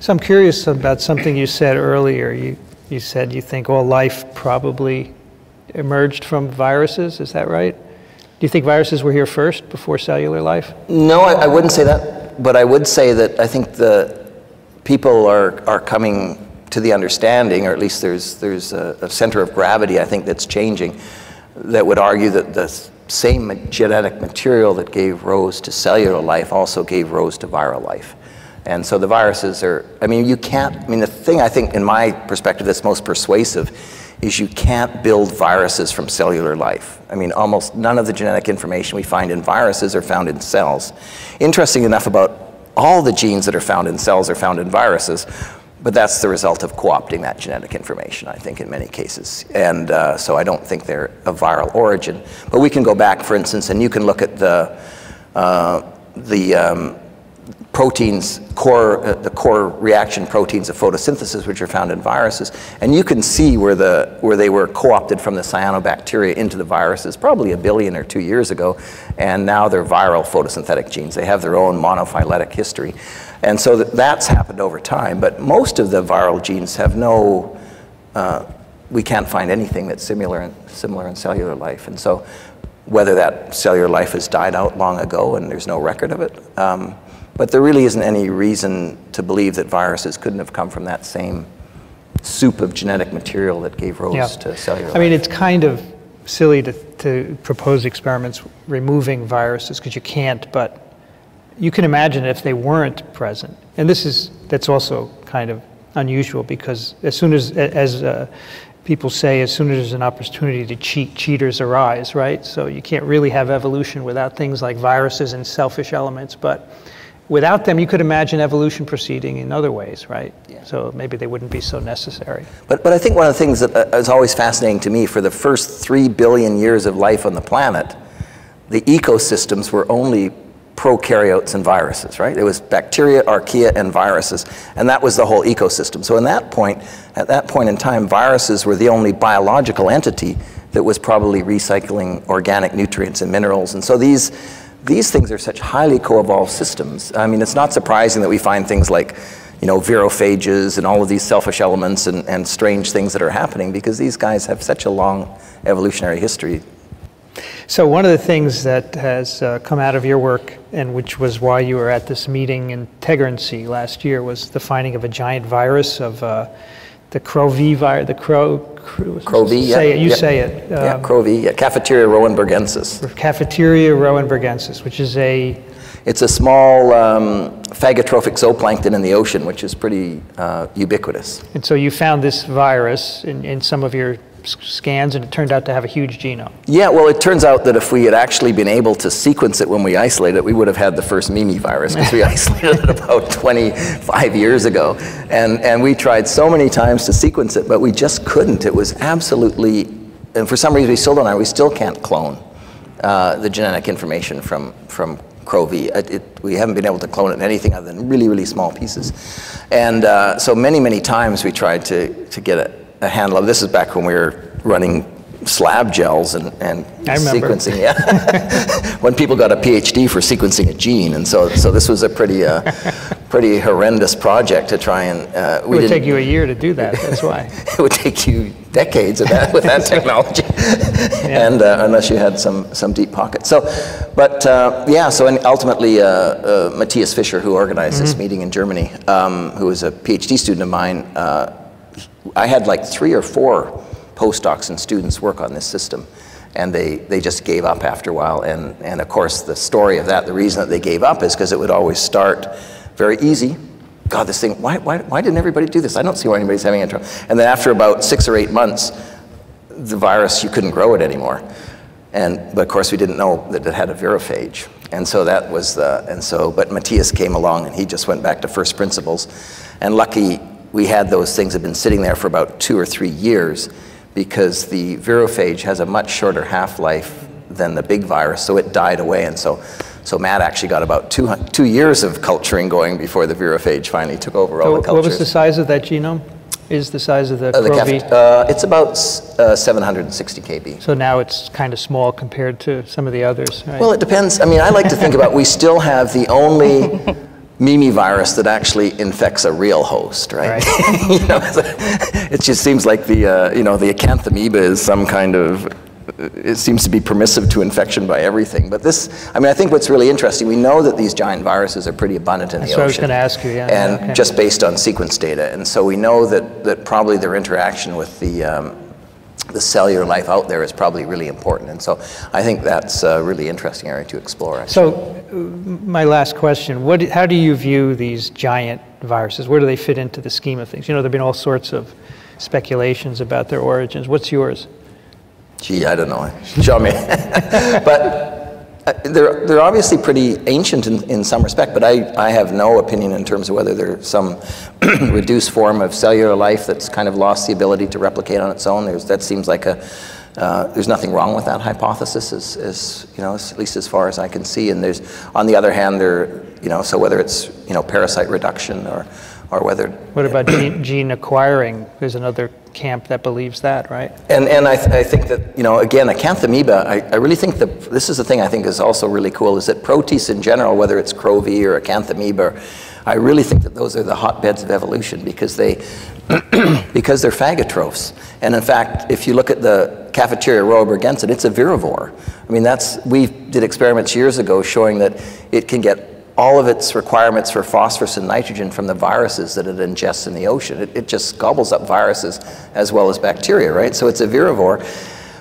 So I'm curious about something you said earlier. You, you said you think all life probably emerged from viruses, is that right? Do you think viruses were here first before cellular life? No, I, I wouldn't say that, but I would say that I think the people are, are coming to the understanding, or at least there's, there's a, a center of gravity, I think, that's changing, that would argue that the same genetic material that gave rise to cellular life also gave rise to viral life. And so the viruses are, I mean, you can't, I mean, the thing I think, in my perspective, that's most persuasive is you can't build viruses from cellular life. I mean, almost none of the genetic information we find in viruses are found in cells. Interesting enough, about all the genes that are found in cells are found in viruses, but that's the result of co-opting that genetic information, I think, in many cases. And uh, so I don't think they're of viral origin. But we can go back, for instance, and you can look at the, uh, the um, proteins, core, uh, the core reaction proteins of photosynthesis, which are found in viruses, and you can see where, the, where they were co-opted from the cyanobacteria into the viruses probably a billion or two years ago, and now they're viral photosynthetic genes. They have their own monophyletic history. And so th that's happened over time, but most of the viral genes have no, uh, we can't find anything that's similar in, similar in cellular life. And so whether that cellular life has died out long ago and there's no record of it, um, but there really isn't any reason to believe that viruses couldn't have come from that same soup of genetic material that gave rise Yeah. to cellular. I mean, it's kind of silly to, to propose experiments removing viruses because you can't, but you can imagine if they weren't present. And this is, that's also kind of unusual because as soon as, as uh, people say, as soon as there's an opportunity to cheat, cheaters arise, right? So you can't really have evolution without things like viruses and selfish elements, but without them, you could imagine evolution proceeding in other ways, right? So maybe they wouldn't be so necessary. But, but I think one of the things that uh, always fascinating to me for the first three billion years of life on the planet, the ecosystems were only prokaryotes and viruses, right? It was bacteria, archaea, and viruses, and that was the whole ecosystem. So in that point, at that point in time, viruses were the only biological entity that was probably recycling organic nutrients and minerals. And so these, these things are such highly co-evolved systems. I mean, it's not surprising that we find things like you know, virophages and all of these selfish elements and, and strange things that are happening because these guys have such a long evolutionary history. So one of the things that has uh, come out of your work, and which was why you were at this meeting in Tegernsee last year, was the finding of a giant virus of uh, the CROV virus. The Cro, Cro CROV, say yeah. it. You yeah. say it. yeah, Um, CROV, yeah, Cafeteria rowenbergensis. Cafeteria rowenbergensis, which is a It's a small um, phagotrophic zooplankton in the ocean, which is pretty uh, ubiquitous. And so you found this virus in, in some of your scans, and it turned out to have a huge genome. Yeah, well, it turns out that if we had actually been able to sequence it when we isolated it, we would have had the first Mimi virus because we isolated it about 25 years ago. And, and we tried so many times to sequence it, but we just couldn't. It was absolutely, and for some reason we still don't know, we still can't clone uh, the genetic information from, from CROV. It, it, we haven't been able to clone it in anything other than really, really small pieces. And uh, so many, many times we tried to, to get a, a handle of This is back when we were running slab gels and, and sequencing. Yeah, when people got a PhD for sequencing a gene, and so so this was a pretty uh, pretty horrendous project to try and. Uh, It would take you a year to do that, that's why. it would take you decades of that with that technology, and uh, unless you had some some deep pockets. So, but uh, yeah. So and ultimately, uh, uh, Matthias Fischer, who organized this meeting in Germany, um, who was a PhD student of mine, uh, I had like three or four postdocs and students work on this system. And they, they just gave up after a while. And, and of course, the story of that, the reason that they gave up is because it would always start very easy. God, this thing, why, why, why didn't everybody do this? I don't see why anybody's having a trouble. And then after about six or eight months, the virus, you couldn't grow it anymore. And, but of course, we didn't know that it had a virophage. And so that was the, and so, but Matthias came along and he just went back to first principles. And lucky we had those things have been sitting there for about two or three years because the virophage has a much shorter half-life than the big virus, so it died away. And so, so Matt actually got about two, two years of culturing going before the virophage finally took over all So the what was the size of that genome? Is the size of the Uh, the uh, it's about uh, 760 kb. So now it's kind of small compared to some of the others, right? Well, it depends. I mean, I like to think about we still have the only Mimi virus that actually infects a real host, right? you know, it just seems like the uh, you know the acanthamoeba is some kind of it seems to be permissive to infection by everything. But this, I mean, I think what's really interesting, we know that these giant viruses are pretty abundant in That's the what I was ocean. gonna ask you, yeah, And okay. just based on sequence data, and so we know that that probably their interaction with the um, the cellular life out there is probably really important. And so I think that's a really interesting area to explore. actually. So, my last question: What, how do you view these giant viruses? Where do they fit into the scheme of things? You know, there've been all sorts of speculations about their origins. What's yours? Gee, I don't know. Show me. but they're, they're obviously pretty ancient in, in some respect, but I, I have no opinion in terms of whether they're some reduced form of cellular life that's kind of lost the ability to replicate on its own. There's, that seems like a, uh, there's nothing wrong with that hypothesis, as, as you know, as, at least as far as I can see. And there's, on the other hand, there, you know, so whether it's you know parasite reduction or, or whether What about gene, gene acquiring? There's another camp that believes that, right? And, and I, th- I think that, you know, again, acanthamoeba, I, I really think that this is the thing I think is also really cool is that proteus in general, whether it's CROV or acanthamoeba, I really think that those are the hotbeds of evolution because they, because they're phagotrophs. And in fact, if you look at the Cafeteria roebergensis, it's a virivore. I mean, that's, we did experiments years ago showing that it can get all of its requirements for phosphorus and nitrogen from the viruses that it ingests in the ocean. It, it just gobbles up viruses as well as bacteria, right? So it's a virivore.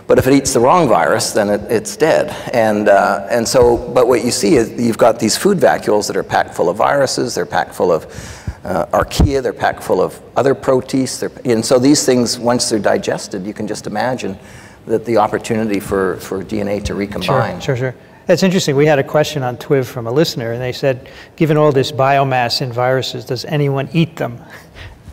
But if it eats the wrong virus, then it, it's dead. And, uh, and so, but what you see is you've got these food vacuoles that are packed full of viruses, they're packed full of uh, archaea, they're packed full of other protists. And so these things, once they're digested, you can just imagine that the opportunity for, for DNA to recombine. Sure, sure, sure. That's interesting. We had a question on TWIV from a listener, and they said, given all this biomass in viruses, does anyone eat them?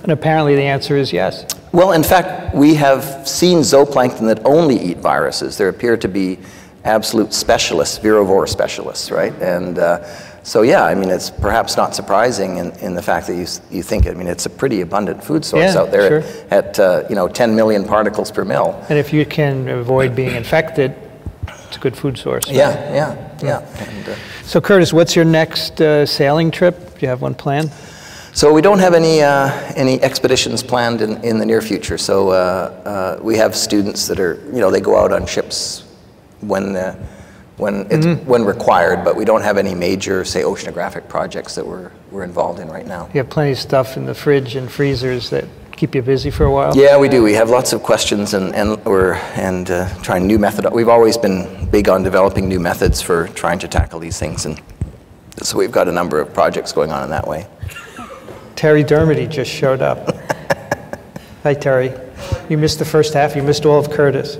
And apparently the answer is yes. Well, in fact, we have seen zooplankton that only eat viruses. There appear to be absolute specialists, virovore specialists, right? And uh, so, yeah, I mean, it's perhaps not surprising in, in the fact that you, you think, it, I mean, it's a pretty abundant food source yeah, out there sure. at, at uh, you know, 10 million particles per mil. And if you can avoid being infected, it's a good food source. Right? Yeah, yeah, yeah. And, uh, so, Curtis, what's your next uh, sailing trip? Do you have one planned? So we don't have any, uh, any expeditions planned in, in the near future. So uh, uh, we have students that are, you know, they go out on ships when, uh, when, it's, mm-hmm. when required, but we don't have any major, say, oceanographic projects that we're, we're involved in right now. You have plenty of stuff in the fridge and freezers that keep you busy for a while? Yeah, we do. We have lots of questions and, and we're and uh, trying new method. We've always been big on developing new methods for trying to tackle these things. And so we've got a number of projects going on in that way. Terry Dermody just showed up. Hi, Terry. You missed the first half. You missed all of Curtis.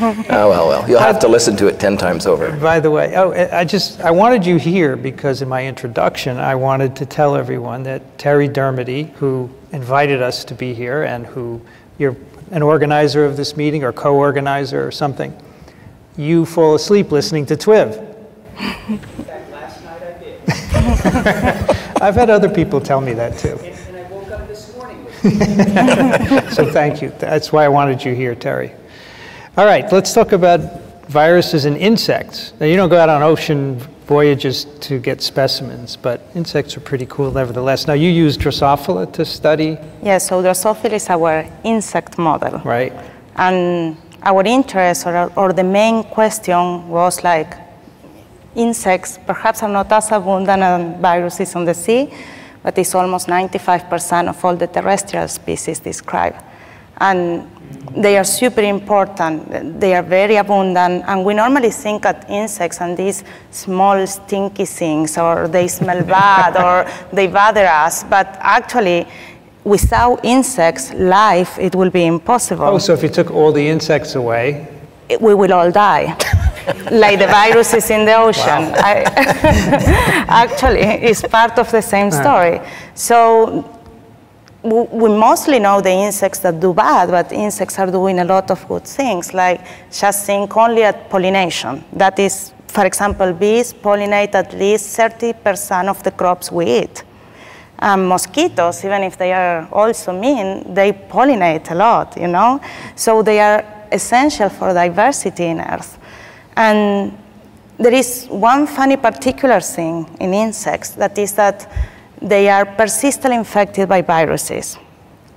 I'm so sorry. oh, well, well. You'll have to listen to it 10 times over. By the way, oh, I just, I wanted you here because in my introduction, I wanted to tell everyone that Terry Dermody, who invited us to be here and who you're an organizer of this meeting or co-organizer or something, you fall asleep listening to TWIV. Last night I did. I've had other people tell me that too. And, I woke up this morning so thank you. That's why I wanted you here, Terry. All right, let's talk about viruses and insects. Now, you don't go out on ocean voyages to get specimens, but insects are pretty cool nevertheless. Now, you use Drosophila to study? Yes, so Drosophila is our insect model. Right. And our interest or, or the main question was like, insects perhaps are not as abundant as viruses on the sea, but it's almost 95% of all the terrestrial species described. And they are super important. They are very abundant. And we normally think at insects and these small stinky things, or they smell bad, or they bother us. But actually, without insects, life, it will be impossible. Oh, so if you took all the insects away, it, we will all die. like the viruses in the ocean. Wow. I, actually, it's part of the same story. So we mostly know the insects that do bad, but insects are doing a lot of good things, like just think only at pollination. That is, for example, bees pollinate at least 30% of the crops we eat. Um, mosquitoes, even if they are also mean, they pollinate a lot, you know? So they are essential for diversity in Earth. And there is one funny particular thing in insects, that is that they are persistently infected by viruses.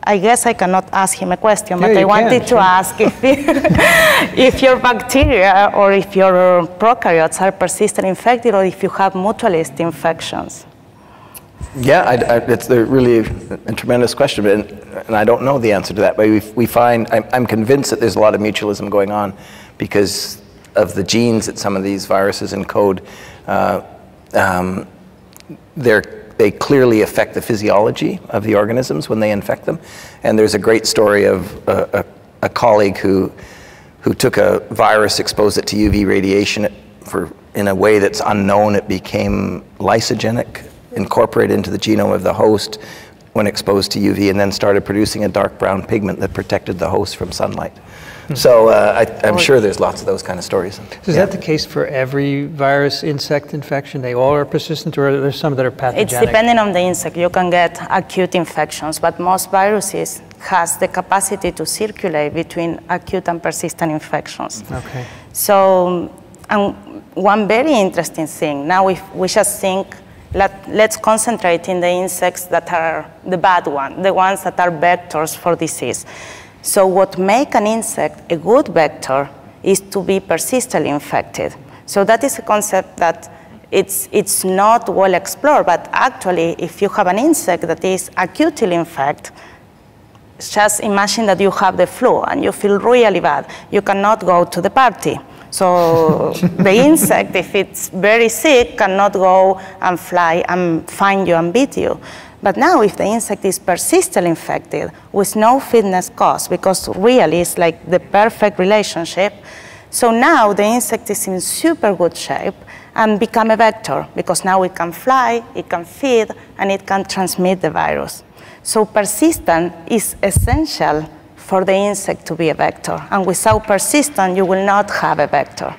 I guess I cannot ask him a question, yeah, but I wanted can, to ask if, if your bacteria or if your prokaryotes are persistently infected or if you have mutualist infections. Yeah, I, I, it's a really a tremendous question, and, and, I don't know the answer to that. But we, we find, I'm, I'm convinced that there's a lot of mutualism going on because of the genes that some of these viruses encode, uh, um, they clearly affect the physiology of the organisms when they infect them. And there's a great story of a, a, a colleague who, who took a virus, exposed it to UV radiation for, in a way that's unknown. It became lysogenic, incorporated into the genome of the host when exposed to UV, and then started producing a dark brown pigment that protected the host from sunlight. So uh, I, am sure there's lots of those kind of stories. Is yeah. that the case for every virus insect infection? They all are persistent, or are there some that are pathogenic? It's depending on the insect. You can get acute infections, but most viruses has the capacity to circulate between acute and persistent infections. Okay. So, and one very interesting thing. Now, if we just think let, us concentrate in the insects that are the bad ones, the ones that are vectors for disease. So what makes an insect a good vector is to be persistently infected. So that is a concept that it's, it's not well explored, but actually, if you have an insect that is acutely infected, just imagine that you have the flu and you feel really bad. You cannot go to the party. So the insect, if it's very sick, cannot go and fly and find you and beat you. But now if the insect is persistently infected with no fitness cause, because really it's like the perfect relationship, so now the insect is in super good shape and become a vector because now it can fly, it can feed, and it can transmit the virus. So persistence is essential for the insect to be a vector. And without persistence, you will not have a vector.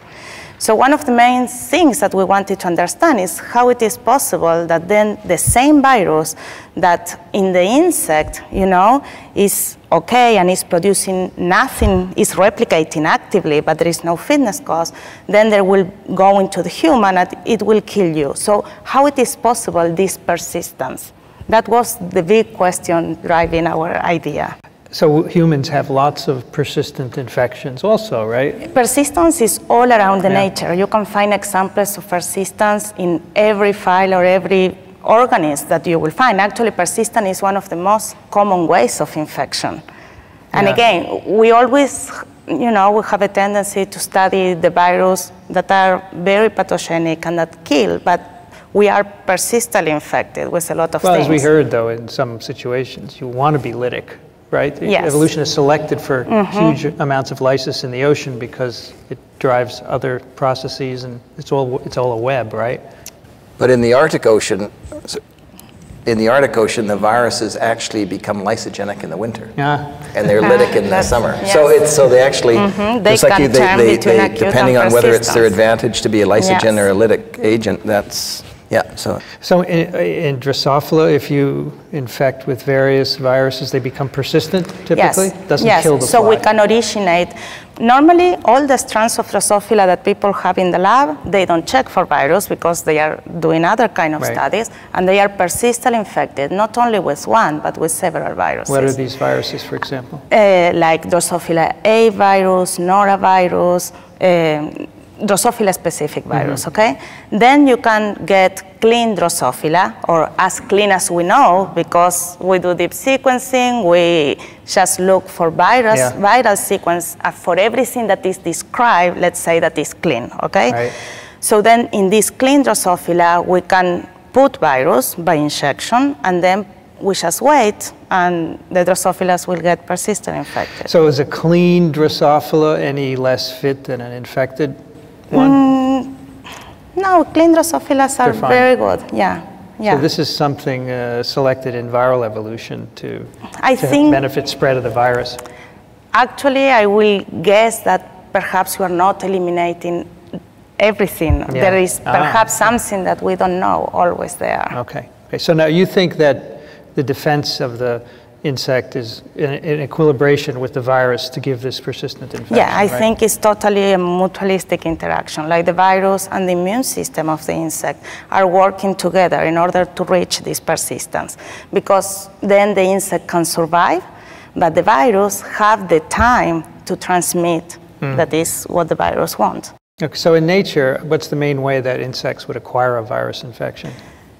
So one of the main things that we wanted to understand is how it is possible that then the same virus that in the insect, you know, is okay and is producing nothing, is replicating actively, but there is no fitness cause, then they will go into the human and it will kill you. So how it is possible, this persistence? That was the big question driving our idea. So humans have lots of persistent infections also, right? Persistence is all around the Yeah. nature. You can find examples of persistence in every file or every organism that you will find. Actually, persistence is one of the most common ways of infection. And Yeah. again, we always, you know, we have a tendency to study the virus that are very pathogenic and that kill, but we are persistently infected with a lot of Well, things. as we heard, though, in some situations, you want to be lytic, right? Yes. Mm-hmm. Evolution is selected for huge amounts of lysis in the ocean because it drives other processes, and it's all it's all a web, right? But in the Arctic Ocean, in the Arctic Ocean, the viruses actually become lysogenic in the winter. Yeah. And they're lytic in the That's- summer. So it's so they actually Mhm, they just like you, they, they, they depending on whether it's their advantage to be a lysogen Yes. or a lytic agent. That's yeah. So So in, in Drosophila, if you infect with various viruses, they become persistent typically? Yes. Doesn't yes. kill the so fly. we can originate. Normally, all the strands of Drosophila that people have in the lab, they don't check for virus because they are doing other kind of Right. studies, and they are persistently infected, not only with one, but with several viruses. What are these viruses, for example? Uh, like Drosophila A virus, norovirus, um, Drosophila specific virus, okay? Then you can get clean Drosophila, or as clean as we know, because we do deep sequencing, we just look for virus, Yeah. viral sequence uh, for everything that is described, let's say that is clean, okay? Right. So then in this clean Drosophila, we can put virus by injection, and then we just wait, and the Drosophilas will get persistent infected. So is a clean Drosophila any less fit than an infected one? No, clean Drosophilas are fine. very good. Yeah, yeah. So this is something uh, selected in viral evolution to, I to think- benefit spread of the virus. Actually, I will guess that perhaps we are not eliminating everything. Yeah. There is Ah. perhaps something that we don't know always there. Okay. okay. So now you think that the defense of the insect is in, in equilibration with the virus to give this persistent infection? Yeah, I right? think it's totally a mutualistic interaction. Like the virus and the immune system of the insect are working together in order to reach this persistence. Because then the insect can survive, but the virus have the time to transmit. Hmm. That is what the virus wants. Okay, so in nature, what's the main way that insects would acquire a virus infection?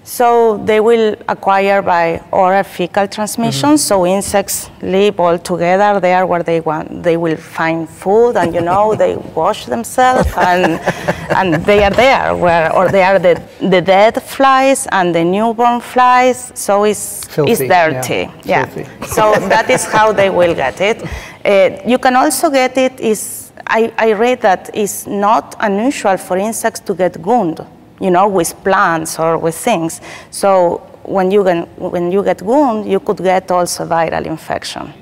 So they will acquire by oral fecal transmission. So insects live all together there where they want. They will find food, and you know they wash themselves, and and they are there where, or they are the, the dead flies and the newborn flies. So it's Filthy, it's dirty. Yeah. filthy. So that is how they will get it. Uh, you can also get it. Is I, I read that it's not unusual for insects to get wound you know, with plants or with things. So when you, get, when you get wound, you could get also viral infection.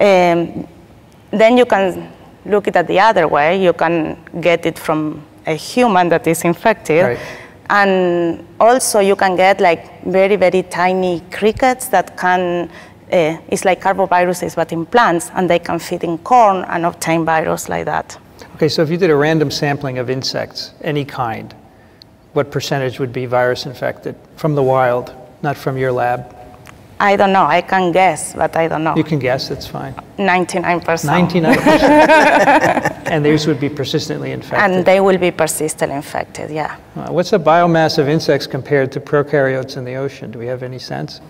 Um, then you can look it at the other way. You can get it from a human that is infected. Right. And also you can get like very, very tiny crickets that can, uh, it's like carboviruses, but in plants, and they can feed in corn and obtain virus like that. Okay, so if you did a random sampling of insects, any kind, what percentage would be virus infected from the wild, not from your lab? I don't know. I can guess, but I don't know. You can guess, that's fine. 99%. 99%. and these would be persistently infected. And they will be persistently infected, yeah. Uh, what's the biomass of insects compared to prokaryotes in the ocean? Do we have any sense?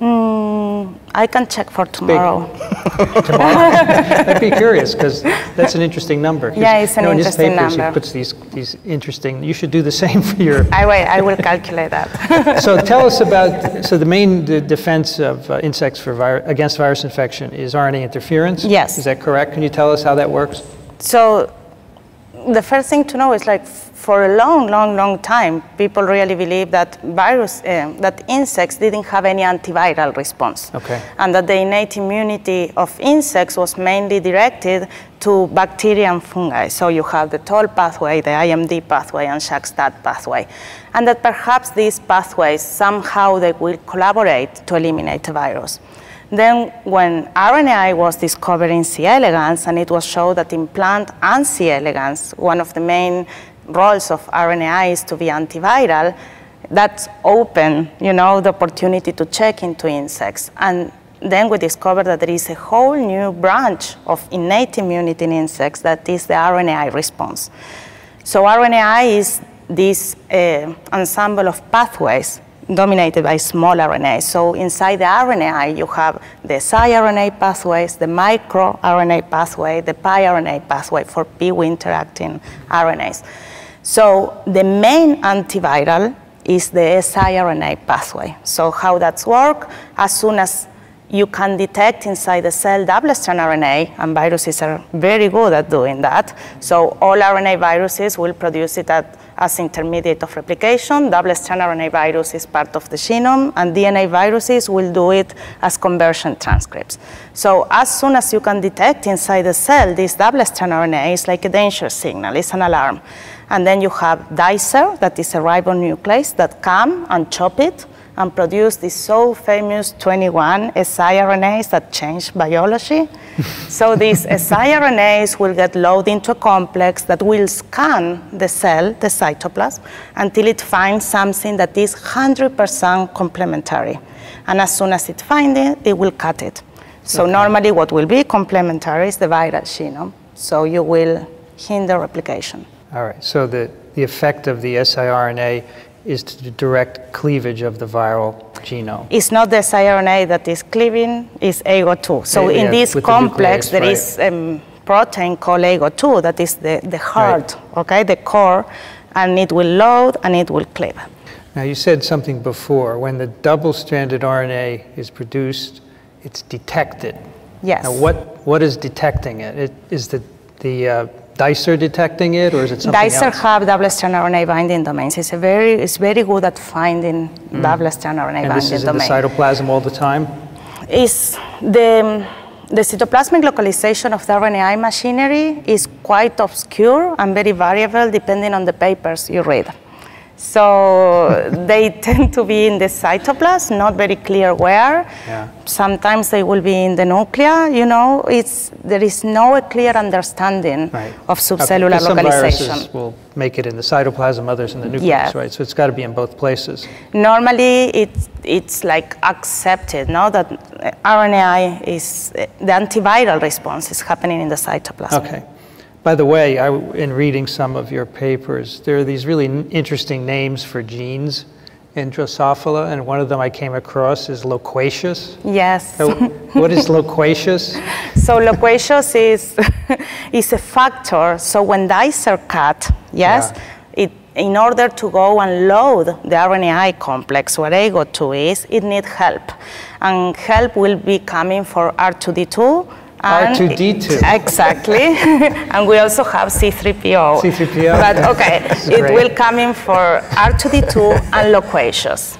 Mm, I can check for tomorrow. tomorrow? I'd be curious because that's an interesting number. Yeah, it's an you know, interesting in his papers, number. He puts these, these interesting, you should do the same for your. I will, I will calculate that. so tell us about, so the main defense of uh, insects for vir- against virus infection is RNA interference? Yes. Is that correct? Can you tell us how that works? So the first thing to know is like for a long, long, long time, people really believed that virus, uh, that insects didn't have any antiviral response. Okay. And that the innate immunity of insects was mainly directed to bacteria and fungi. So you have the Toll pathway, the IMD pathway, and JAK-STAT pathway. And that perhaps these pathways, somehow they will collaborate to eliminate the virus. Then when RNAi was discovered in C. elegans, and it was shown that in plant and C. elegans, one of the main roles of RNAi is to be antiviral, that's open, you know, the opportunity to check into insects. And then we discovered that there is a whole new branch of innate immunity in insects that is the RNAi response. So RNAi is this uh, ensemble of pathways dominated by small RNA. So inside the RNAi, you have the siRNA pathways, the microRNA pathway, the piRNA pathway for PIWI interacting RNAs. So the main antiviral is the siRNA pathway. So how that's work, as soon as you can detect inside the cell double-strand RNA, and viruses are very good at doing that. So all RNA viruses will produce it at, as intermediate of replication. Double-strand RNA virus is part of the genome, and DNA viruses will do it as conversion transcripts. So as soon as you can detect inside the cell this double-strand RNA, it's like a danger signal, it's an alarm. And then you have dicer, that is a ribonuclease, that come and chop it, and produce these so famous 21 siRNAs that change biology. so these siRNAs will get loaded into a complex that will scan the cell, the cytoplasm, until it finds something that is 100% complementary. And as soon as it finds it, it will cut it. So okay. normally what will be complementary is the viral genome. So you will hinder replication. All right, so the, the effect of the siRNA is to direct cleavage of the viral genome. It's not the siRNA that is cleaving, it's AGO2. So yeah, in this complex, the nuclease, there right. is a um, protein called AGO2 that is the, the heart, right. okay, the core, and it will load and it will cleave. Now you said something before, when the double-stranded RNA is produced, it's detected. Yes. Now what, what is detecting it? it is the, the uh, dicer detecting it, or is it something dicer else? have double-strand RNA binding domains. It's, a very, it's very good at finding mm. double-strand RNA and binding this is domain. in the cytoplasm all the time? Is the, the cytoplasmic localization of the RNAi machinery is quite obscure and very variable depending on the papers you read. So they tend to be in the cytoplasm, not very clear where. Yeah. Sometimes they will be in the nuclei. You know, it's there is no clear understanding right. of subcellular okay, localization. Some viruses will make it in the cytoplasm, others in the nucleus, yeah. right? So it's got to be in both places. Normally, it's it's like accepted, no, that RNAi is the antiviral response is happening in the cytoplasm. Okay. By the way, I, in reading some of your papers, there are these really interesting names for genes in Drosophila, and one of them I came across is loquacious. Yes. So what is loquacious? So loquacious is, is a factor. So when dice are cut, yes, yeah. it, in order to go and load the RNAi complex where AGO2 is, it needs help. And help will be coming for R2D2 R2D2. Exactly. and we also have C3PO. C3PO. But okay, it great. will come in for R2D2 and loquacious.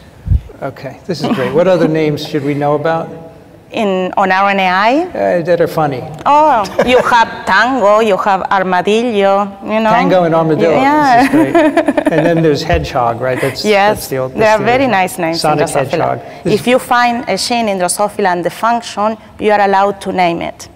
Okay, this is great. What other names should we know about? In, on RNAi? Uh, that are funny. Oh, you have tango, you have armadillo, you know. Tango and armadillo. Yeah. This is great. and then there's hedgehog, right? That's, yes, that's the old. They are the very nice names Sonic hedgehog. This if you find a gene in Drosophila and the function, you are allowed to name it.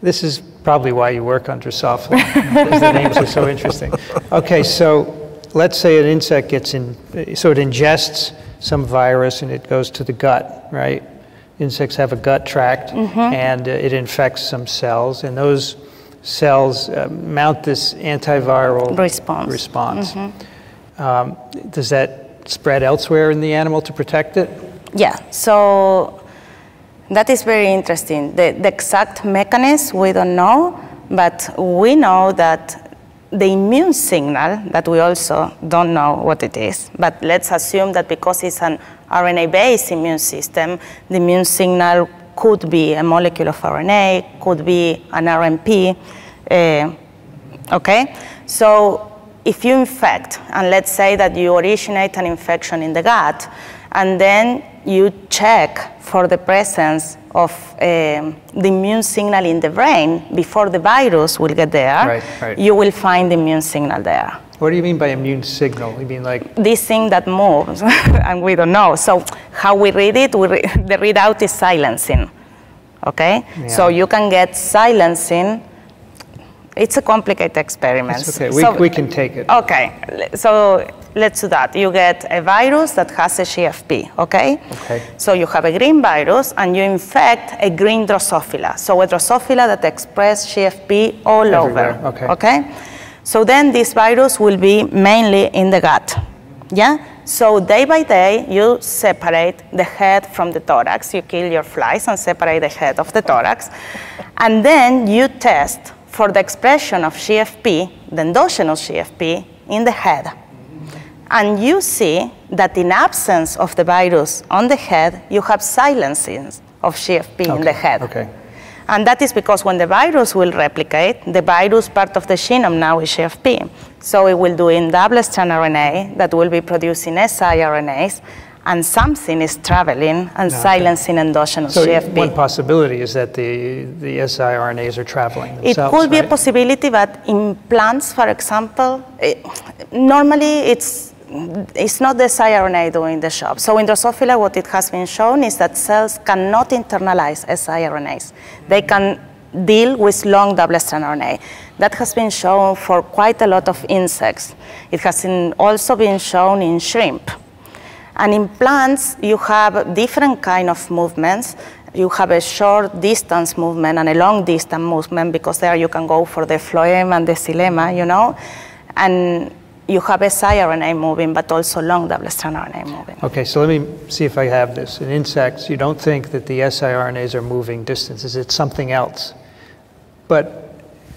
This is probably why you work on Drosophila, because the names are so interesting. Okay, so let's say an insect gets in, so it ingests some virus and it goes to the gut, right? Insects have a gut tract and uh, it infects some cells, and those cells uh, mount this antiviral Response. response. Um, does that spread elsewhere in the animal to protect it? Yeah, so that is very interesting. The, the exact mechanism we don't know, but we know that the immune signal that we also don't know what it is, but let's assume that because it's an RNA-based immune system, the immune signal could be a molecule of RNA, could be an RNP, uh, okay? So if you infect, and let's say that you originate an infection in the gut, and then you check for the presence of um, the immune signal in the brain before the virus will get there, Right, right. you will find the immune signal there. What do you mean by immune signal? You mean like This thing that moves, and we don't know. So how we read it, we re- the readout is silencing. Okay? yeah. So you can get silencing. It's a complicated experiment. It's okay. We, So- we can take it. Okay, so let's do that. You get a virus that has a GFP, okay? Okay. So you have a green virus and you infect a green Drosophila. So a Drosophila that express GFP all Everywhere, over. okay. Okay? So then this virus will be mainly in the gut. Yeah? So day by day, you separate the head from the thorax. You kill your flies and separate the head of the thorax. And then you test for the expression of GFP, the endogenous GFP, in the head. And you see that in absence of the virus on the head, you have silencing of GFP in the head. okay. And that is because when the virus will replicate, the virus part of the genome now is GFP. So it will do in double-strand RNA that will be producing siRNAs, and something is traveling and silencing endogenous So GFP. one possibility is that the, the siRNAs are traveling It could be a possibility, but in plants, for example, it, normally it's it's not the siRNA doing the job. So in Drosophila, what it has been shown is that cells cannot internalize siRNAs. They can deal with long double-strand RNA. That has been shown for quite a lot of insects. It has been also been shown in shrimp. And in plants, you have different kind of movements. You have a short distance movement and a long distance movement because there you can go for the phloem and the xylema, you know. And you have siRNA moving, but also long double-strand RNA moving. Okay, so let me see if I have this. In insects, you don't think that the siRNAs are moving distances, it's something else. But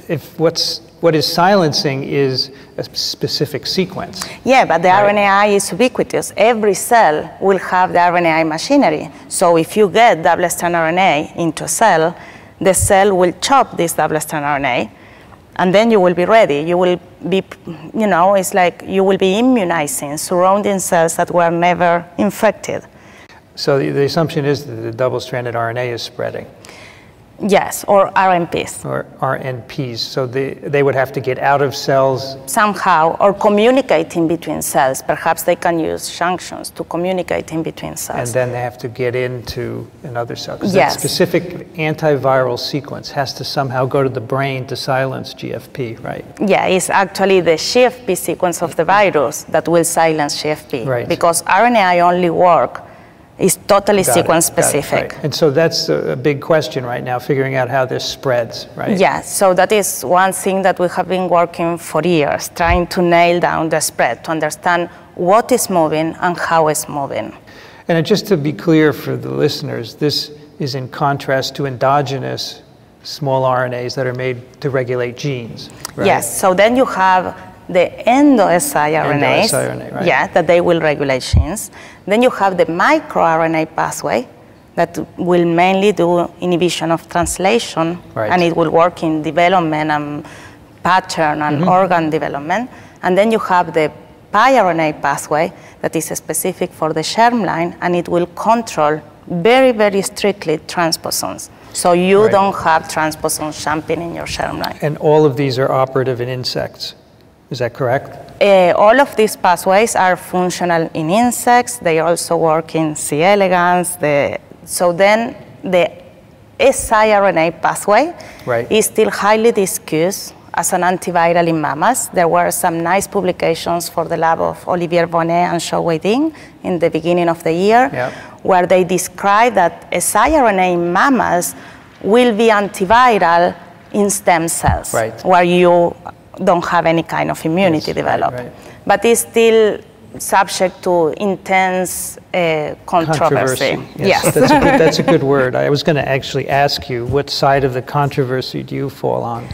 if what's, what is silencing is a specific sequence. Yeah, but the Right. RNAi is ubiquitous. Every cell will have the RNAi machinery. So if you get double-strand RNA into a cell, the cell will chop this double-strand RNA, and then you will be ready. You will be, you know, it's like you will be immunizing surrounding cells that were never infected. So the, the assumption is that the double-stranded RNA is spreading, Yes, or RNPs or RNPs. So they, they would have to get out of cells. somehow, or communicating between cells. Perhaps they can use junctions to communicate in between cells. And then they have to get into another cell. Because Yes. that specific antiviral sequence has to somehow go to the brain to silence GFP, right? Yeah, it's actually the GFP sequence of the virus that will silence GFP. Right. Because RNAi only work is totally Got sequence it, specific. right. And so that's a a big question right now, figuring out how this spreads, right? Yeah, so that is one thing that we have been working for years, trying to nail down the spread, to understand what is moving and how it's moving. And just to be clear for the listeners, this is in contrast to endogenous small RNAs that are made to regulate genes, right? Yes, so then you have the endo-siRNAs, Endo-siRNA, right. yeah, that they will regulate genes. Then you have the microRNA pathway that will mainly do inhibition of translation, Right. and it will work in development and pattern and Mm-hmm. organ development. And then you have the piRNA pathway that is specific for the germline, and it will control very, very strictly transposons. So you Right. don't have transposons jumping in your germline. And all of these are operative in insects. Is that correct? Uh, all of these pathways are functional in insects. They also work in C. elegans. The, so then the siRNA pathway Right. is still highly discussed as an antiviral in mammals. There were some nice publications for the lab of Olivier Bonnet and Shou Wei-Ding in the beginning of the year, Yep. where they describe that siRNA in mammals will be antiviral in stem cells, Right. where you don't have any kind of immunity Yes, developed. right. But it's still subject to intense uh, controversy. Yes, that's, a good, that's a good word. I was going to actually ask you, what side of the controversy do you fall on?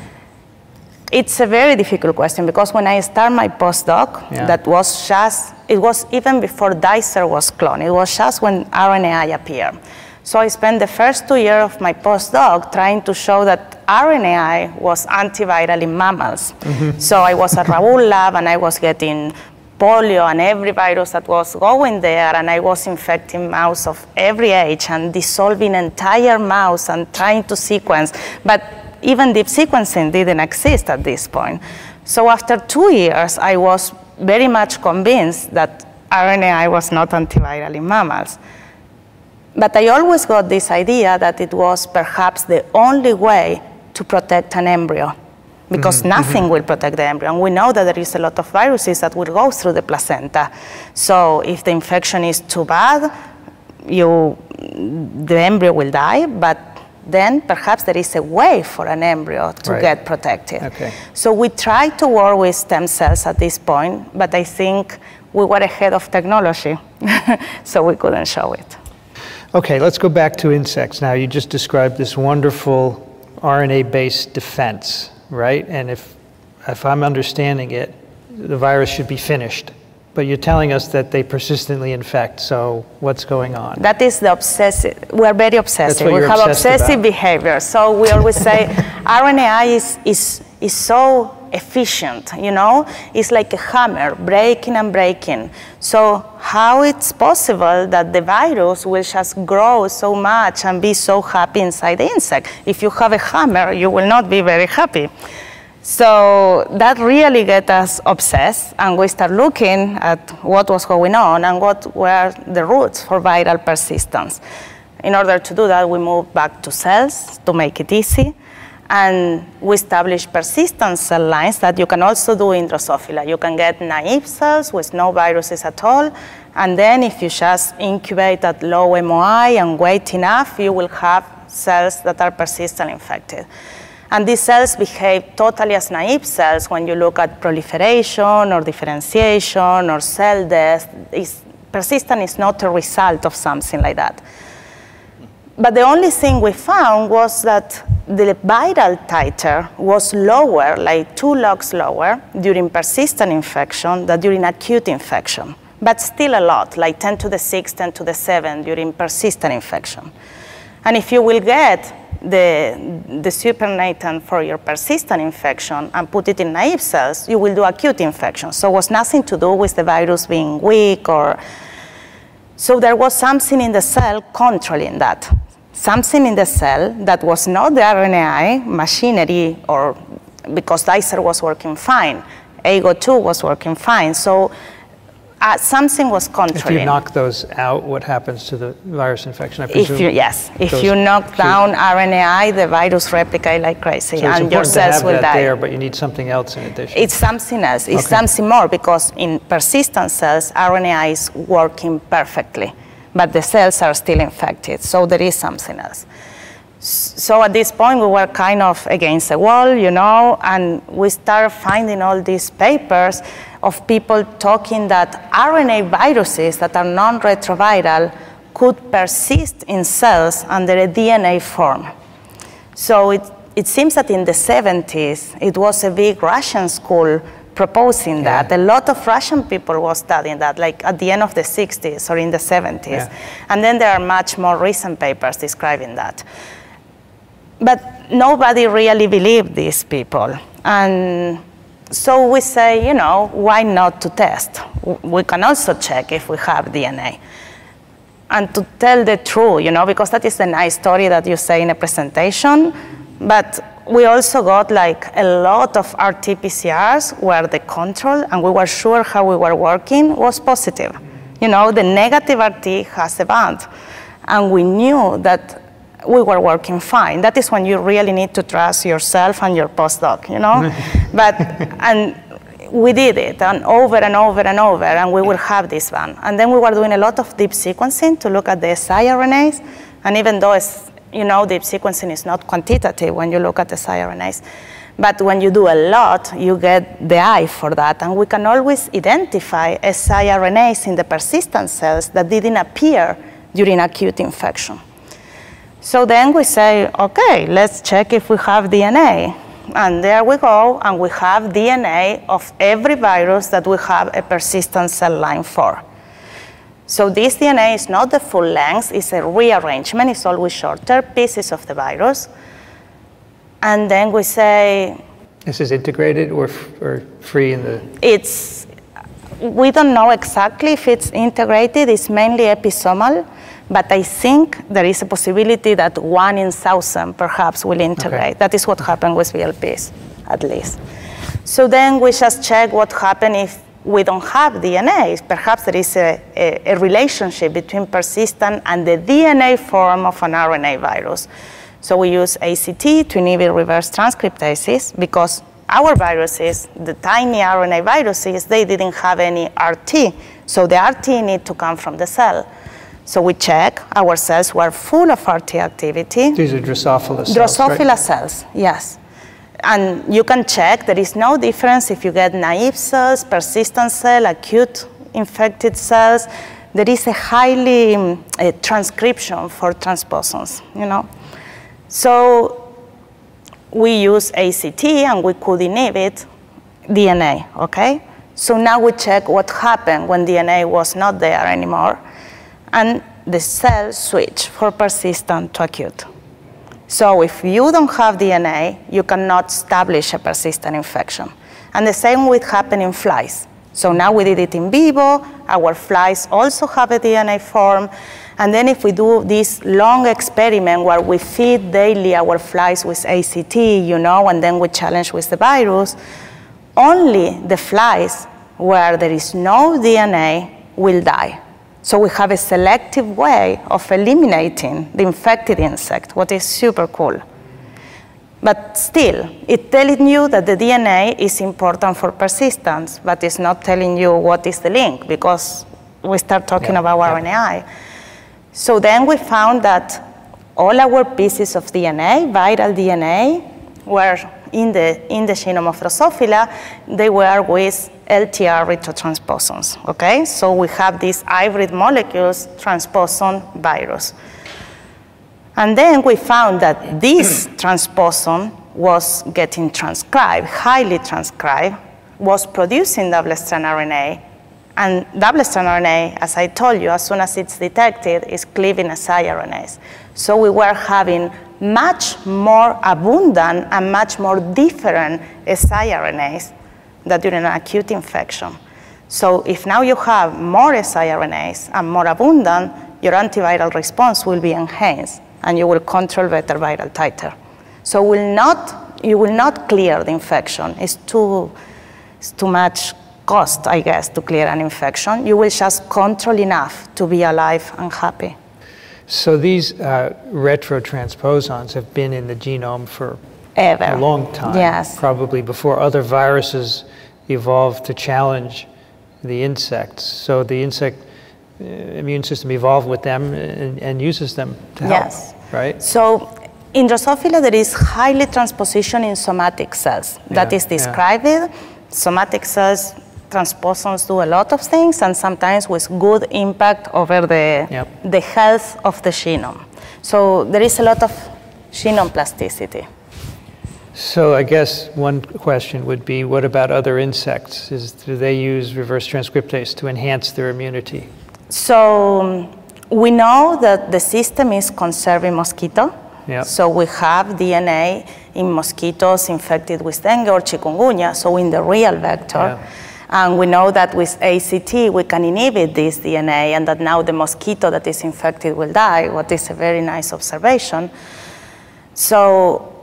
It's a very difficult question because when I started my postdoc, Yeah. that was just, it was even before Dicer was cloned. It was just when RNAi appeared. So I spent the first two years of my postdoc trying to show that RNAi was antiviral in mammals. Mm-hmm. So I was at Raoul lab and I was getting polio and every virus that was going there and I was infecting mouse of every age and dissolving entire mouse and trying to sequence. But even deep sequencing didn't exist at this point. So after two years, I was very much convinced that RNAi was not antiviral in mammals. But I always got this idea that it was perhaps the only way to protect an embryo because mm-hmm, nothing mm-hmm. will protect the embryo. And we know that there is a lot of viruses that will go through the placenta. So if the infection is too bad, you, the embryo will die, but then perhaps there is a way for an embryo to Right. get protected. Okay. So we tried to work with stem cells at this point, but I think we were ahead of technology, so we couldn't show it. Okay, let's go back to insects now. You just described this wonderful RNA-based defense, right? And if, if I'm understanding it, the virus should be finished. But you're telling us that they persistently infect, so what's going on? That is the obsessive. We are very obsessive. we have obsessive about. behavior. So we always say RNAi is, is, is so efficient, you know? It's like a hammer, breaking and breaking. So how it's possible that the virus will just grow so much and be so happy inside the insect? If you have a hammer, you will not be very happy. So that really got us obsessed, and we start looking at what was going on and what were the roots for viral persistence. In order to do that, we moved back to cells to make it easy, and we established persistent cell lines that you can also do in Drosophila. You can get naive cells with no viruses at all, and then if you just incubate at low MOI and wait enough, you will have cells that are persistent infected. And these cells behave totally as naive cells when you look at proliferation or differentiation or cell death. It's, persistent is not a result of something like that. But the only thing we found was that the viral titer was lower, like two logs lower, during persistent infection than during acute infection. But still a lot, like 10 to the 6, 10 to the 7 during persistent infection. And if you will get the, the supernatant for your persistent infection and put it in naive cells, you will do acute infection. So it was nothing to do with the virus being weak or. So there was something in the cell controlling that. Something in the cell that was not the RNAi machinery or because Dicer was working fine, AGO2 was working fine. So uh, something was If controlling. you knock those out, what happens to the virus infection? I If you, yes, if those- you knock so- down RNAi, the virus replicate like crazy, So and your cells will die. there, but you need something else in addition. It's something else. It's Okay. something more because in persistent cells, RNAi is working perfectly, but the cells are still infected. So there is something else. So at this point, we were kind of against the wall, you know, and we started finding all these papers of people talking that RNA viruses that are non-retroviral could persist in cells under a DNA form. So it, it seems that in the 70s, it was a big Russian school proposing Yeah. that. A lot of Russian people were studying that, like at the end of the 60s or in the 70s. Yeah. And then there are much more recent papers describing that. But nobody really believed these people. And so we say, you know, why not to test? We can also check if we have DNA and to tell the truth, you know, because that is a nice story that you say in a presentation. But we also got like a lot of RT-PCRs where the control, and we were sure how we were working, was positive. You know, the negative RT has a band. And we knew that we were working fine. That is when you really need to trust yourself and your postdoc, you know? but, and we did it and over and over and over, and we will have this one. And then we were doing a lot of deep sequencing to look at the siRNAs, and even though it's, you know, deep sequencing is not quantitative when you look at the siRNAs, but when you do a lot, you get the eye for that, and we can always identify siRNAs in the persistent cells that didn't appear during acute infection. So then we say, okay, let's check if we have DNA. And there we go, and we have DNA of every virus that we have a persistent cell line for. So this DNA is not the full length, it's a rearrangement, it's always shorter pieces of the virus. And then we say, This is integrated or, or free in the, it's, we don't know exactly if it's integrated, it's mainly episomal, but I think there is a possibility that one in thousand perhaps will integrate. That is what happened with VLPs, at least. So then we just check what happened if we don't have DNA. Perhaps there is a, a, a relationship between persistent and the DNA form of an RNA virus. So we use ACT to inhibit reverse transcriptases because our viruses, the tiny RNA viruses, they didn't have any RT. So the RT need to come from the cell. So we check our cells were full of RT activity. these are Drosophila cells, Drosophila right? cells, yes. And you can check, there is no difference if you get naive cells, persistent cell, acute infected cells. There is a highly um, a transcription for transposons, you know. So we use ACT and we could inhibit DNA, okay? So now we check what happened when DNA was not there anymore, and the cells switch for persistent to acute. So if you don't have DNA, you cannot establish a persistent infection. And the same would happen in flies. So now we did it in vivo, our flies also have a DNA form, and then if we do this long experiment where we feed daily our flies with ACT, you know, and then we challenge with the virus, only the flies where there is no DNA will die. So we have a selective way of eliminating the infected insect, what is super cool. But still, it's telling you that the DNA is important for persistence, but it's not telling you what is the link because we start talking Yeah, about yeah. RNAi. So then we found that all our pieces of DNA, viral DNA, were in the, in the genome of Drosophila, they were with LTR retrotransposons, okay? So we have these hybrid molecules transposon virus. And then we found that this transposon was getting transcribed, highly transcribed, was producing double-strand RNA, and double-strand RNA, as I told you, as soon as it's detected, is cleaving siRNAs. So we were having much more abundant and much more different siRNAs than during an acute infection. So if now you have more siRNAs and more abundant, your antiviral response will be enhanced and you will control better viral titer. So will not, you will not clear the infection. It's too, it's too much cost, I guess, to clear an infection. You will just control enough to be alive and happy. So these uh, retrotransposons have been in the genome for Ever. a long time. Yes. Probably before other viruses evolved to challenge the insects. So the insect uh, immune system evolved with them and, and uses them to help, Yes. right? So in Drosophila, there is highly transposition in somatic cells. That Yeah, is yeah. described. Somatic cells, transposons do a lot of things, and sometimes with good impact over the, Yep. the health of the genome. So there is a lot of genome plasticity. So I guess one question would be, what about other insects? Is, do they use reverse transcriptase to enhance their immunity? So um, we know that the system is conserving mosquito. Yeah. So we have DNA in mosquitoes infected with dengue or chikungunya, so in the real vector. Yeah. And we know that with ACT we can inhibit this DNA and that now the mosquito that is infected will die, what is a very nice observation. So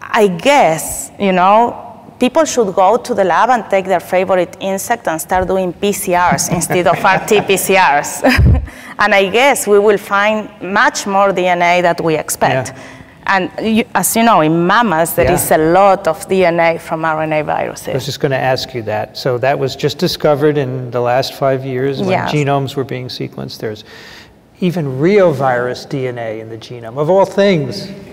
I guess, you know, people should go to the lab and take their favorite insect and start doing PCRs instead of RT-PCRs. And I guess we will find much more DNA that we expect. Yeah. And you, as you know, in mammals, there Yeah. is a lot of DNA from RNA viruses. I was just going to ask you that. So that was just discovered in the last five years when Yes. genomes were being sequenced. There's even reovirus DNA in the genome, of all things.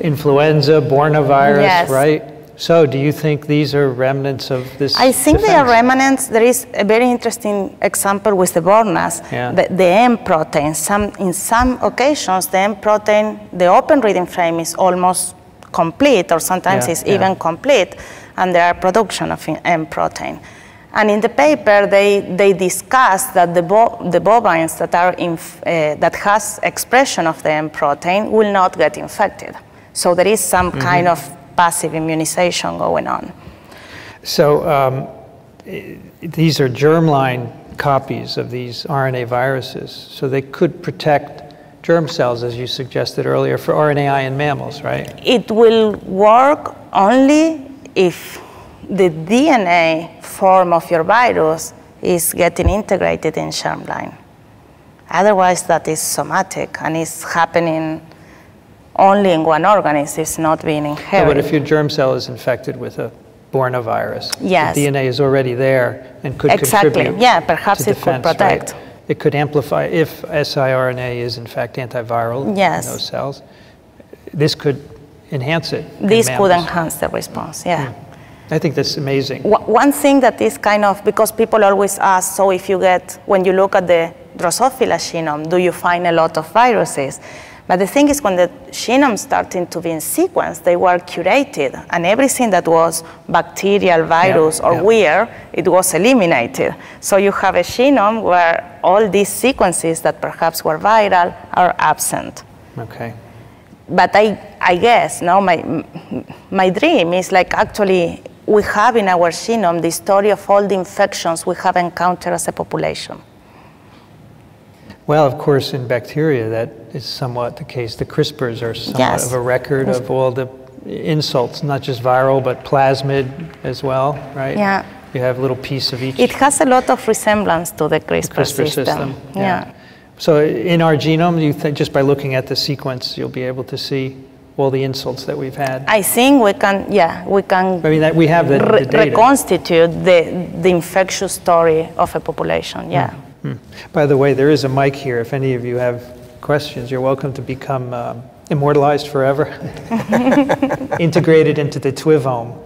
Influenza, Bornavirus, Yes. right? So do you think these are remnants of this? I think they are remnants. There is a very interesting example with the Bornas, Yeah. the, the M protein. Some, in some occasions, the M protein, the open reading frame is almost complete, or sometimes Yeah, it's yeah. even complete, and there are production of M protein. And in the paper, they, they discuss that the, bo- the bovines that, are inf- uh, that has expression of the M protein will not get infected. So there is some Mm-hmm. kind of passive immunization going on. So um, these are germline copies of these RNA viruses. So they could protect germ cells, as you suggested earlier, for RNAi in mammals, right? It will work only if the DNA form of your virus is getting integrated in germline. Otherwise, that is somatic and is happening only in one organism, it's not being inherited. but if your germ cell is infected with a Bornavirus, Yes. the DNA is already there and could Exactly. contribute. Yeah, perhaps to it could defense, right? protect. It could amplify if siRNA is in fact antiviral Yes. in those cells. This could enhance it. this could enhance the response, yeah. Hmm. I think that's amazing. One thing that is kind of, because people always ask, so if you get, when you look at the Drosophila genome, do you find a lot of viruses? But the thing is, when the genome started to be in sequence, they were curated, and everything that was bacterial, virus, or yeah. weird, it was eliminated. So you have a genome where all these sequences that perhaps were viral are absent Okay. but I, I guess no, my, my dream is like actually we have in our genome the story of all the infections we have encountered as a population. Well, of course, in bacteria, that is somewhat the case. The CRISPRs are somewhat Yes. of a record of all the insults, not just viral, but plasmid as well, right? Yeah. You have a little piece of each It has a lot of resemblance to the CRISPR, CRISPR system. Yeah. So in our genome, you think just by looking at the sequence, you'll be able to see all the insults that we've had. I think we can, yeah, we can I mean, that we have the, the data. reconstitute the, the infectious story of a population. Yeah. Hmm. Hmm. By the way, there is a mic here. If any of you have questions, you're welcome to become um, immortalized forever, integrated into the Twivome.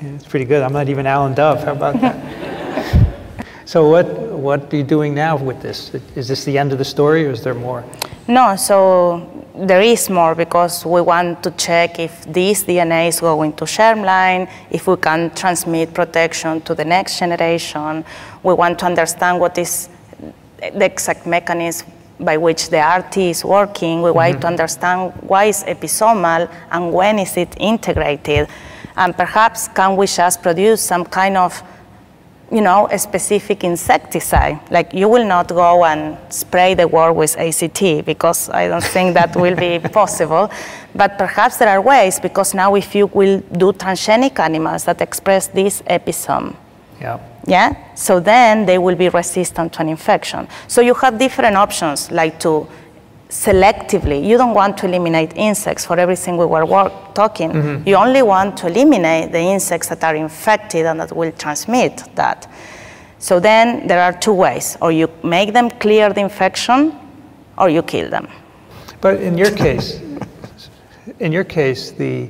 Yeah, it's pretty good. I'm not even Alan Dove. How about that? so, what what are you doing now with this? Is this the end of the story, or is there more? No, so there is more because we want to check if this DNA is going to germline, if we can transmit protection to the next generation. We want to understand what is the exact mechanism by which the RT is working. We want to mm-hmm. understand why it's episomal and when is it integrated. And perhaps can we just produce some kind of you know, a specific insecticide. Like you will not go and spray the world with ACT because I don't think that will be possible. But perhaps there are ways because now if you will do transgenic animals that express this episome, Yeah. yeah, so then they will be resistant to an infection. So you have different options like to selectively, you don't want to eliminate insects for everything we were work, talking. You only want to eliminate the insects that are infected and that will transmit that. So then there are two ways or you make them clear the infection or you kill them. But in your case, in your case, the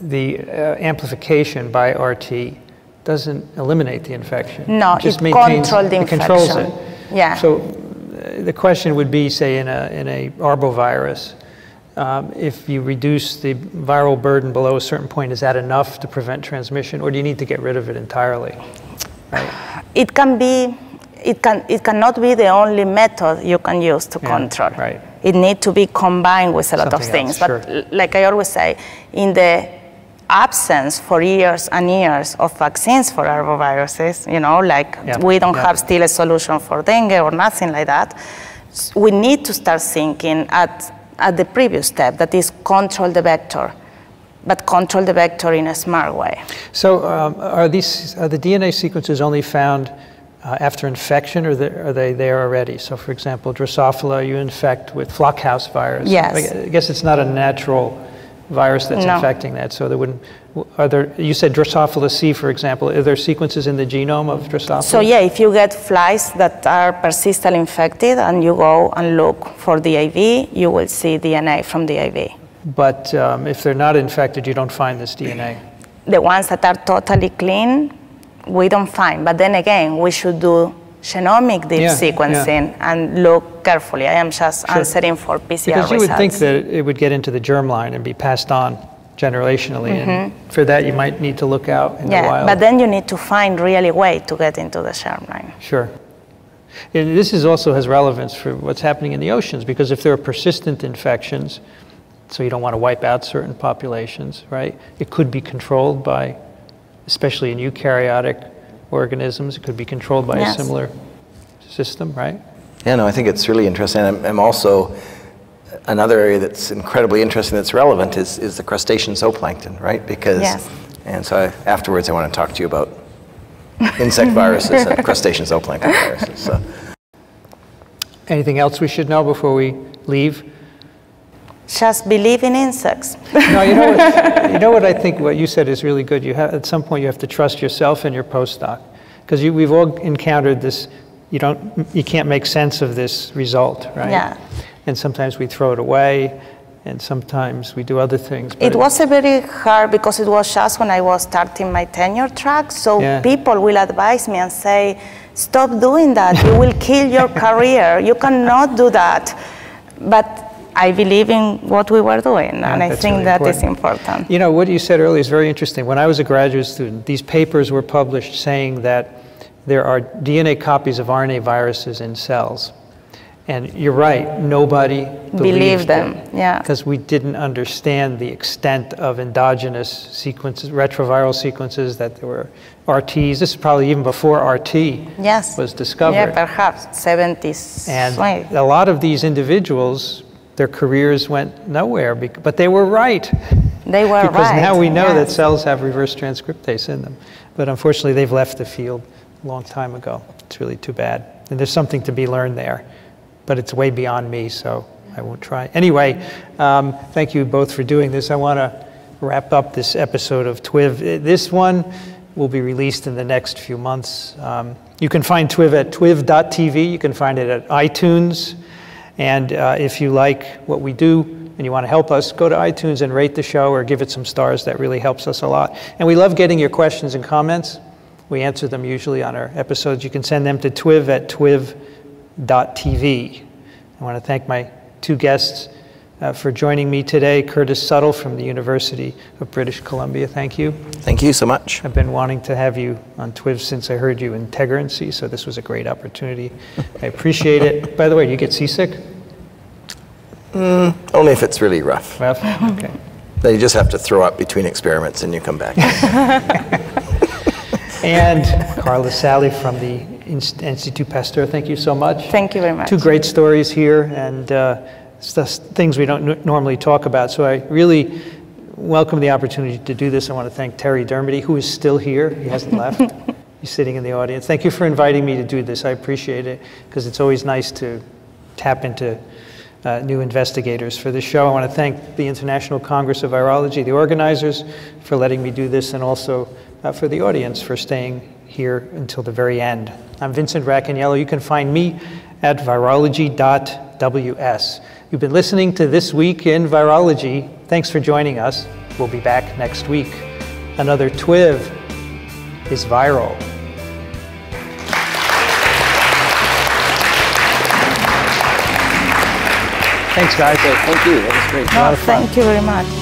the uh, amplification by RT doesn't eliminate the infection. No, it just it maintains, control the it controls it. infection. Yeah. So the question would be, say, in a in a arbovirus, um, if you reduce the viral burden below a certain point, is that enough to prevent transmission, or do you need to get rid of it entirely? Right. It can be, it, can, it cannot be the only method you can use to Yeah, control. right. It needs to be combined with a lot of things. else, but sure. like I always say, in the absence for years and years of vaccines for arboviruses, you know, like we don't have still a solution for dengue or nothing like that, we need to start thinking at, at the previous step, that is control the vector, but control the vector in a smart way. So um, are these are the DNA sequences only found uh, after infection, or are they there already? So, for example, Drosophila, you infect with flockhouse virus. Yes. I guess it's not a natural virus that's No. infecting that. So, there wouldn't. Are there? You said Drosophila C, for example. Are there sequences in the genome of Drosophila? So yeah, if you get flies that are persistently infected and you go and look for the IV, you will see DNA from the IV. But um, if they're not infected, you don't find this DNA. The ones that are totally clean, we don't find. But then again, we should do genomic deep Yeah, sequencing and look carefully. I am just Sure. answering for PCR Because you would think that it would get into the germline and be passed on generationally, and for that you might need to look out in the Mm-hmm. wild. but then you need to find really way to get into the germline. Sure. And this is also has relevance for what's happening in the oceans because if there are persistent infections, so you don't want to wipe out certain populations, right? It could be controlled by, especially in eukaryotic organisms, it could be controlled by a similar system, right? Yeah, no, I think it's really interesting. I'm, I'm also, another area that's incredibly interesting that's relevant is, is the crustacean zooplankton, right? Because, Yes. and so I, afterwards I want to talk to you about insect viruses and crustacean zooplankton viruses. So. Anything else we should know before we leave? Just believe in insects. No, you know what, you know what I think what you said is really good. You have, at some point you have to trust yourself and your postdoc because we've all encountered this. You don't, you can't make sense of this result, right? Yeah. And sometimes we throw it away, and sometimes we do other things. It was a very hard because it was just when I was starting my tenure track. So Yeah. people will advise me and say, "Stop doing that. You will kill your career. You cannot do that." But I believe in what we were doing, and I think really that is important. important. You know, what you said earlier is very interesting. When I was a graduate student, these papers were published saying that there are DNA copies of RNA viruses in cells. And you're right, nobody Believed them, it yeah. Because we didn't understand the extent of endogenous sequences, retroviral sequences, that there were RTs. This is probably even before RT Yes. was discovered. Yeah, perhaps 70s. And Right. a lot of these individuals, their careers went nowhere, but they were right. They were because right. Because now we know that cells have reverse transcriptase in them. But unfortunately, they've left the field a long time ago. It's really too bad. And there's something to be learned there. But it's way beyond me, so I won't try. Anyway, um, thank you both for doing this. I want to wrap up this episode of TWIV. Uh, This one will be released in the next few months. Um, you can find TWIV at twiv.tv. You can find it at iTunes. And uh, if you like what we do and you want to help us, go to iTunes and rate the show or give it some stars. That really helps us a lot. And we love getting your questions and comments. We answer them usually on our episodes. You can send them to twiv at twiv.tv. I want to thank my two guests uh, for joining me today Curtis Suttle from the University of British Columbia. Thank you. Thank you so much. I've been wanting to have you on TWIV since I heard you in Tegrency, so this was a great opportunity. I appreciate it. By the way, do you get seasick? Only if it's really rough. Well, okay. Then you just have to throw up between experiments and you come back. And Carla Sally from the Inst- Institut Pasteur, thank you so much. Thank you very much. Two great stories here, and uh, it's just things we don't n- normally talk about. So I really welcome the opportunity to do this. I want to thank Terry Dermody, who is still here. He hasn't left. He's sitting in the audience. Thank you for inviting me to do this. I appreciate it because it's always nice to tap into uh, new investigators for this show. I want to thank the International Congress of Virology, the organizers, for letting me do this, and also uh, for the audience for staying here until the very end. I'm Vincent Racaniello. You can find me at virology.ws. You've been listening to This Week in Virology. Thanks for joining us. We'll be back next week. Another TWIV is viral. Thanks, guys. Thank you. That was great. No, thank you very much.